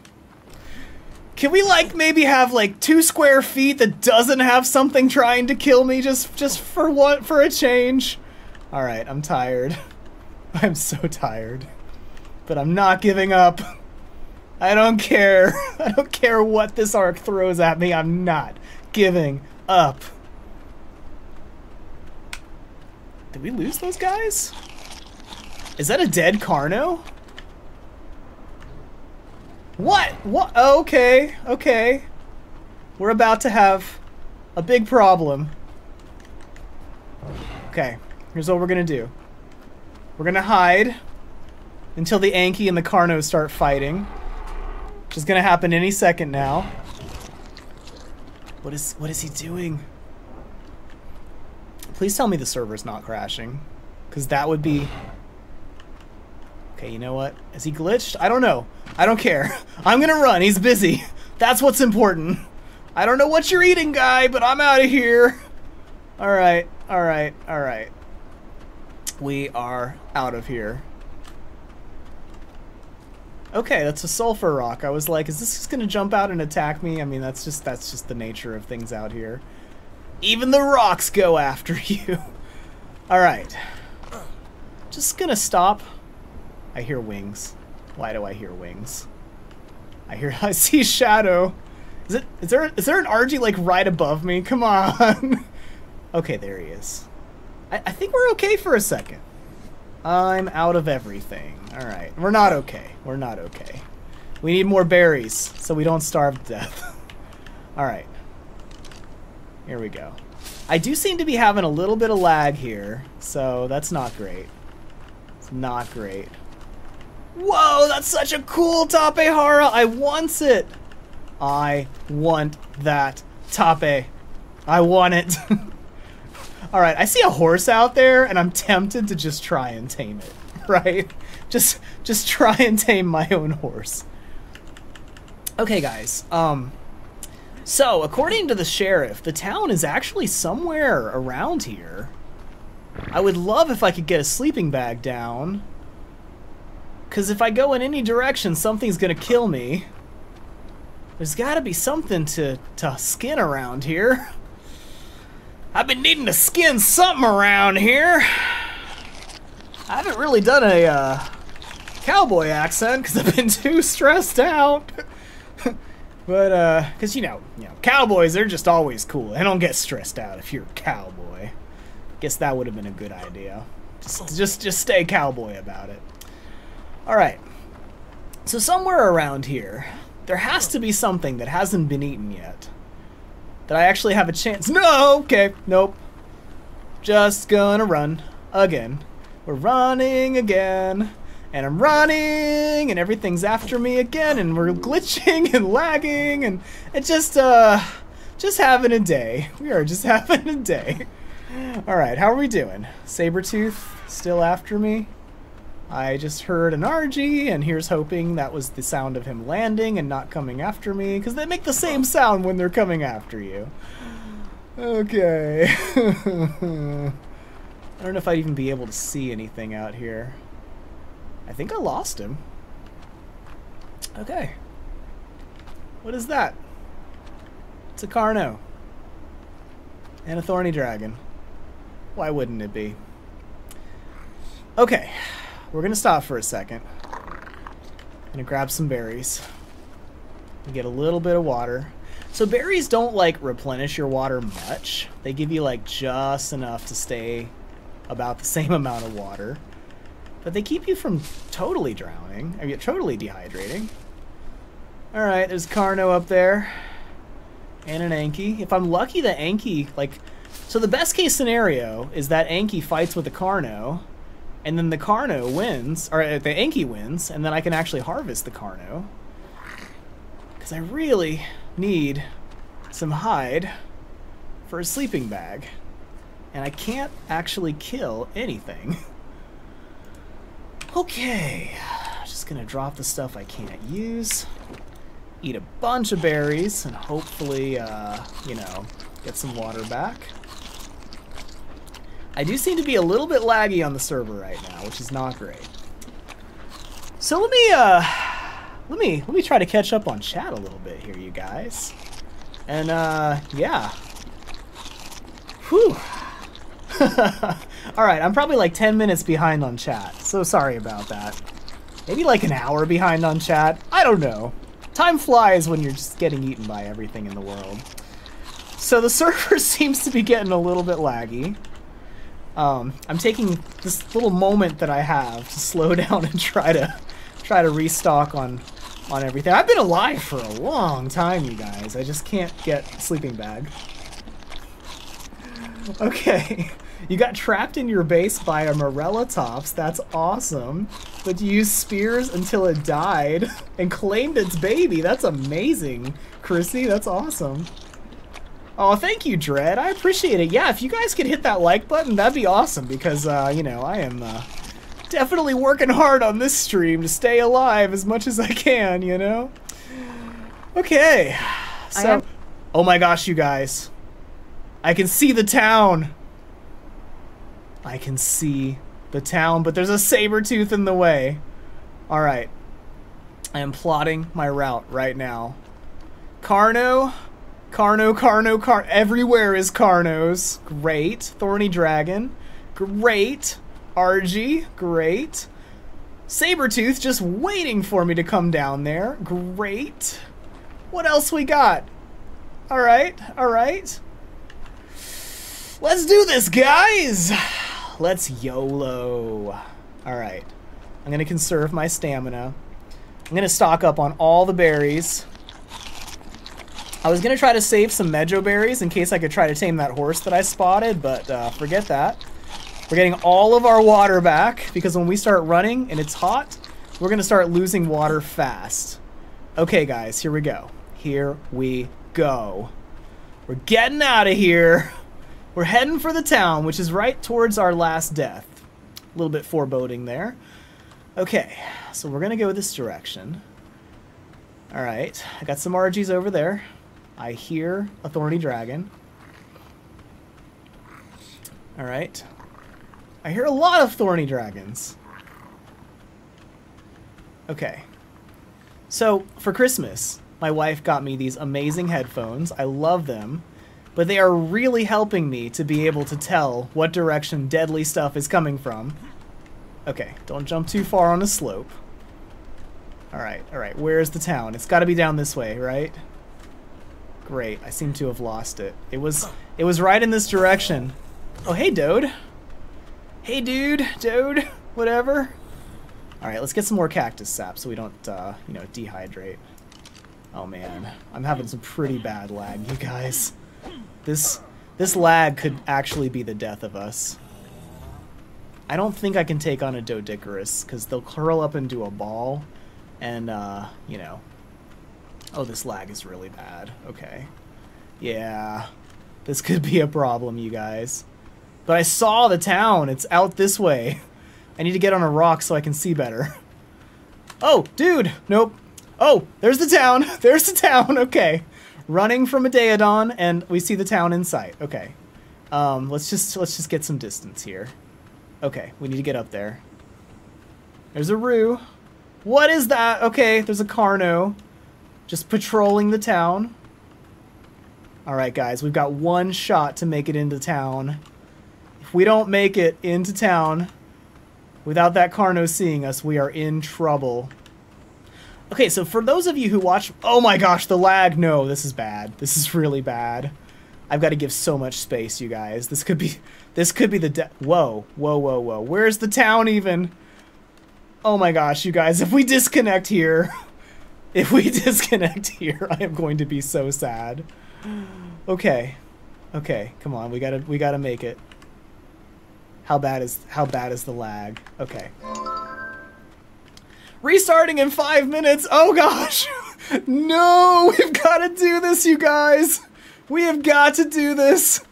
Can we like maybe have like two square feet that doesn't have something trying to kill me just just for what for a change? Alright, I'm tired. I'm so tired. But I'm not giving up. I don't care. I don't care what this arc throws at me. I'm not giving up. Did we lose those guys? Is that a dead Carno? What? What? Oh, okay, okay. We're about to have a big problem. Okay. Here's what we're gonna do. We're gonna hide. until the Anki and the Carno start fighting. Which is gonna happen any second now. What is what is he doing? Please tell me the server's not crashing. Cause that would be Okay, you know what? Is he glitched? I don't know. I don't care. I'm gonna run. He's busy. That's what's important. I don't know what you're eating, guy, but I'm out of here. Alright, alright, alright. We are out of here. Okay, that's a sulfur rock. I was like, is this just gonna jump out and attack me? I mean, that's just that's just the nature of things out here. Even the rocks go after you. Alright. Just gonna stop. I hear wings. Why do I hear wings? I hear I see shadow. Is it is there is there an Argy like right above me? Come on. okay, there he is. I, I think we're okay for a second. I'm out of everything. Alright. We're not okay. We're not okay. We need more berries so we don't starve to death. Alright. Here we go. I do seem to be having a little bit of lag here, so that's not great. It's not great. Whoa, that's such a cool Tapejara! I want it! I want that Tape. I want it. Alright, I see a horse out there, and I'm tempted to just try and tame it, right? Just, just try and tame my own horse. Okay, guys, um... So, according to the sheriff, the town is actually somewhere around here. I would love if I could get a sleeping bag down. Because if I go in any direction, something's going to kill me. There's got to be something to, to skin around here. I've been needing to skin something around here. I haven't really done a uh, cowboy accent because I've been too stressed out. but, uh, because, you know, you know, cowboys, they're just always cool. They don't get stressed out if you're a cowboy. Guess that would have been a good idea. Just, just, just stay cowboy about it. Alright. So somewhere around here, there has to be something that hasn't been eaten yet. That I actually have a chance. No! Okay, nope. Just gonna run again. We're running again. And I'm running, and everything's after me again, and we're glitching and lagging, and it just, uh, just having a day. We are just having a day. Alright, how are we doing? Sabretooth still after me? I just heard an Argy, and here's hoping that was the sound of him landing and not coming after me, because they make the same sound when they're coming after you. Okay. I don't know if I'd even be able to see anything out here. I think I lost him. Okay. What is that? It's a Carno. And a Thorny Dragon. Why wouldn't it be? Okay. We're gonna stop for a second. Gonna grab some berries. And get a little bit of water. So berries don't like replenish your water much. They give you like just enough to stay about the same amount of water. But they keep you from totally drowning. I mean, totally dehydrating. Alright, there's Carno up there. And an Anki. If I'm lucky, the Anki, like... So the best case scenario is that Anki fights with the Carno and then the Carno wins, or uh, the Anki wins, and then I can actually harvest the Carno. Because I really need some hide for a sleeping bag. And I can't actually kill anything. okay, just gonna drop the stuff I can't use. Eat a bunch of berries and hopefully, uh, you know, get some water back. I do seem to be a little bit laggy on the server right now, which is not great. So let me, uh, let me, let me try to catch up on chat a little bit here, you guys. And, uh, yeah. Whew. Alright, I'm probably like 10 minutes behind on chat, so sorry about that. Maybe like an hour behind on chat. I don't know. Time flies when you're just getting eaten by everything in the world. So the server seems to be getting a little bit laggy. Um, I'm taking this little moment that I have to slow down and try to try to restock on on everything. I've been alive for a long time, you guys. I just can't get sleeping bag. Okay. You got trapped in your base by a Morellatops. That's awesome. But you used spears until it died and claimed its baby. That's amazing, Chrissy. That's awesome. Oh, thank you, Dread. I appreciate it. Yeah, if you guys could hit that like button, that'd be awesome because, uh, you know, I am uh, definitely working hard on this stream to stay alive as much as I can, you know? Okay. So, oh my gosh, you guys. I can see the town. I can see the town, but there's a saber tooth in the way. All right. I am plotting my route right now. Carno, Carno, Carno, Car. Everywhere is Carnos. Great. Thorny Dragon. Great. Argy. Great. Sabretooth just waiting for me to come down there. Great. What else we got? Alright, alright. Let's do this, guys! Let's YOLO. Alright. I'm gonna conserve my stamina. I'm gonna stock up on all the berries. I was gonna try to save some Mejo berries in case I could try to tame that horse that I spotted, but uh, forget that. We're getting all of our water back because when we start running and it's hot, we're gonna start losing water fast. Okay, guys, here we go. Here we go. We're getting out of here. We're heading for the town, which is right towards our last death. A little bit foreboding there. Okay, so we're gonna go this direction. Alright, I got some Argys over there. I hear a thorny dragon. Alright. I hear a lot of thorny dragons. Okay. So, for Christmas, my wife got me these amazing headphones. I love them. But they are really helping me to be able to tell what direction deadly stuff is coming from. Okay, don't jump too far on a slope. Alright, alright, where's the town? It's gotta be down this way, right? Great, I seem to have lost it. It was it was right in this direction. Oh, hey, Dode. Hey, dude, Dode, whatever. All right, let's get some more cactus sap so we don't, uh, you know, dehydrate. Oh man, I'm having some pretty bad lag, you guys. This this lag could actually be the death of us. I don't think I can take on a Doedicurus because they'll curl up into a ball, and uh, you know, Oh, this lag is really bad. Okay. Yeah. This could be a problem, you guys. But I saw the town. It's out this way. I need to get on a rock so I can see better. Oh, dude! Nope. Oh, there's the town. There's the town. Okay. Running from a Daeodon, and we see the town in sight. Okay. Um, let's just let's just get some distance here. Okay, we need to get up there. There's a Rue. What is that? Okay, there's a Carno. Just patrolling the town. Alright, guys, we've got one shot to make it into town. If we don't make it into town without that Carno seeing us, we are in trouble. Okay, so for those of you who watch... Oh my gosh, the lag! No, this is bad. This is really bad. I've got to give so much space, you guys. This could be... This could be the... Whoa, whoa, whoa, whoa. Where's the town even? Oh my gosh, you guys, if we disconnect here... If we disconnect here, I am going to be so sad. Okay. Okay, come on. We got to we got to make it. How bad is how bad is the lag? Okay. Restarting in 5 minutes. Oh gosh. no, we've got to do this, you guys. We have got to do this.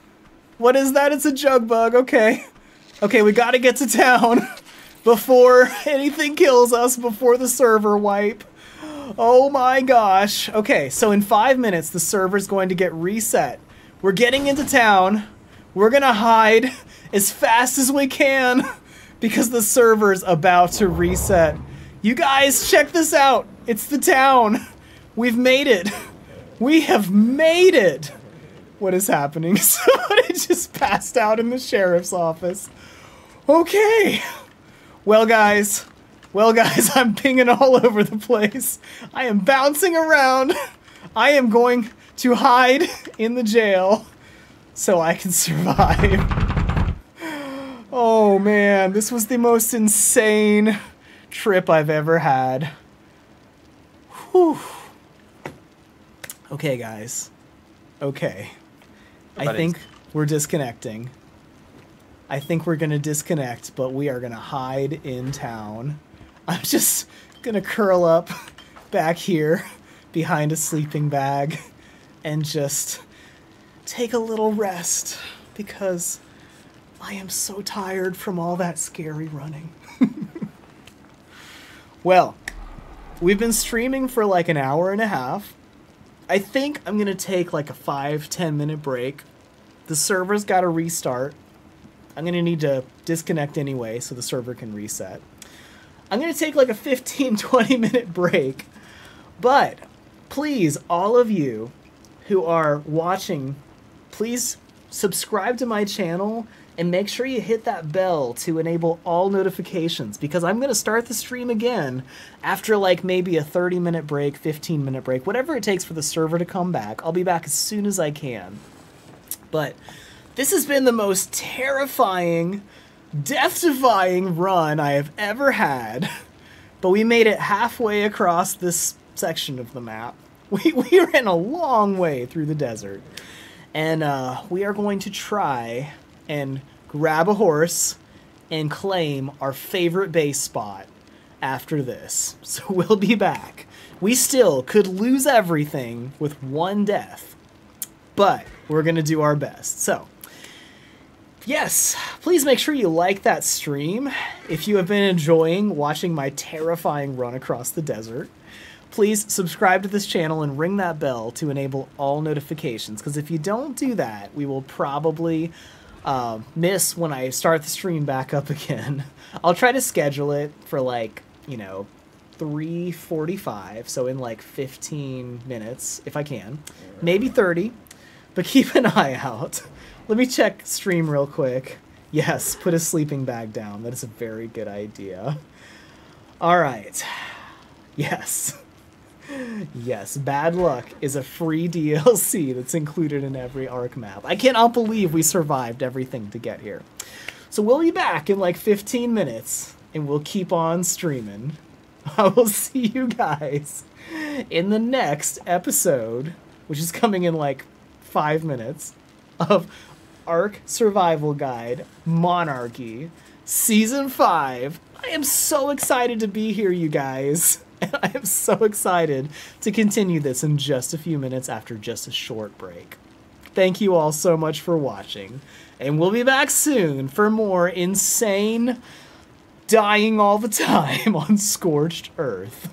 What is that? It's a jug bug. Okay. Okay, we got to get to town before anything kills us before the server wipe. Oh my gosh. Okay, so in five minutes, the server's going to get reset. We're getting into town. We're gonna hide as fast as we can because the server's about to reset. You guys, check this out. It's the town. We've made it. We have made it. What is happening? Somebody just passed out in the sheriff's office. Okay. Well, guys, well, guys, I'm pinging all over the place. I am bouncing around. I am going to hide in the jail so I can survive. Oh, man. This was the most insane trip I've ever had. Whew. Okay, guys. Okay. I think we're disconnecting. I think we're gonna disconnect, but we are gonna hide in town. I'm just gonna curl up back here behind a sleeping bag and just take a little rest because I am so tired from all that scary running. well, we've been streaming for like an hour and a half. I think I'm gonna take like a five, ten minute break. The server's gotta restart. I'm gonna need to disconnect anyway so the server can reset. I'm gonna take like a 15, 20 minute break. But please, all of you who are watching, please subscribe to my channel and make sure you hit that bell to enable all notifications because I'm going to start the stream again after like maybe a 30 minute break, 15 minute break, whatever it takes for the server to come back. I'll be back as soon as I can. But this has been the most terrifying, death defying run I have ever had. But we made it halfway across this section of the map. We, we ran a long way through the desert. And uh, we are going to try and grab a horse and claim our favorite base spot after this. So we'll be back. We still could lose everything with one death, but we're going to do our best. So, yes, please make sure you like that stream if you have been enjoying watching my terrifying run across the desert please subscribe to this channel and ring that bell to enable all notifications because if you don't do that we will probably uh, miss when I start the stream back up again. I'll try to schedule it for like, you know, 3:45, so in like 15 minutes if I can. Maybe 30. But keep an eye out. Let me check stream real quick. Yes, put a sleeping bag down. That is a very good idea. All right. Yes. Yes, Bad Luck is a free DLC that's included in every Ark map. I cannot believe we survived everything to get here. So we'll be back in like 15 minutes, and we'll keep on streaming. I will see you guys in the next episode, which is coming in like five minutes, of Ark Survival Guide Monarky Season 5. I am so excited to be here, you guys. And I am so excited to continue this in just a few minutes after just a short break. Thank you all so much for watching, and we'll be back soon for more insane dying all the time on Scorched Earth.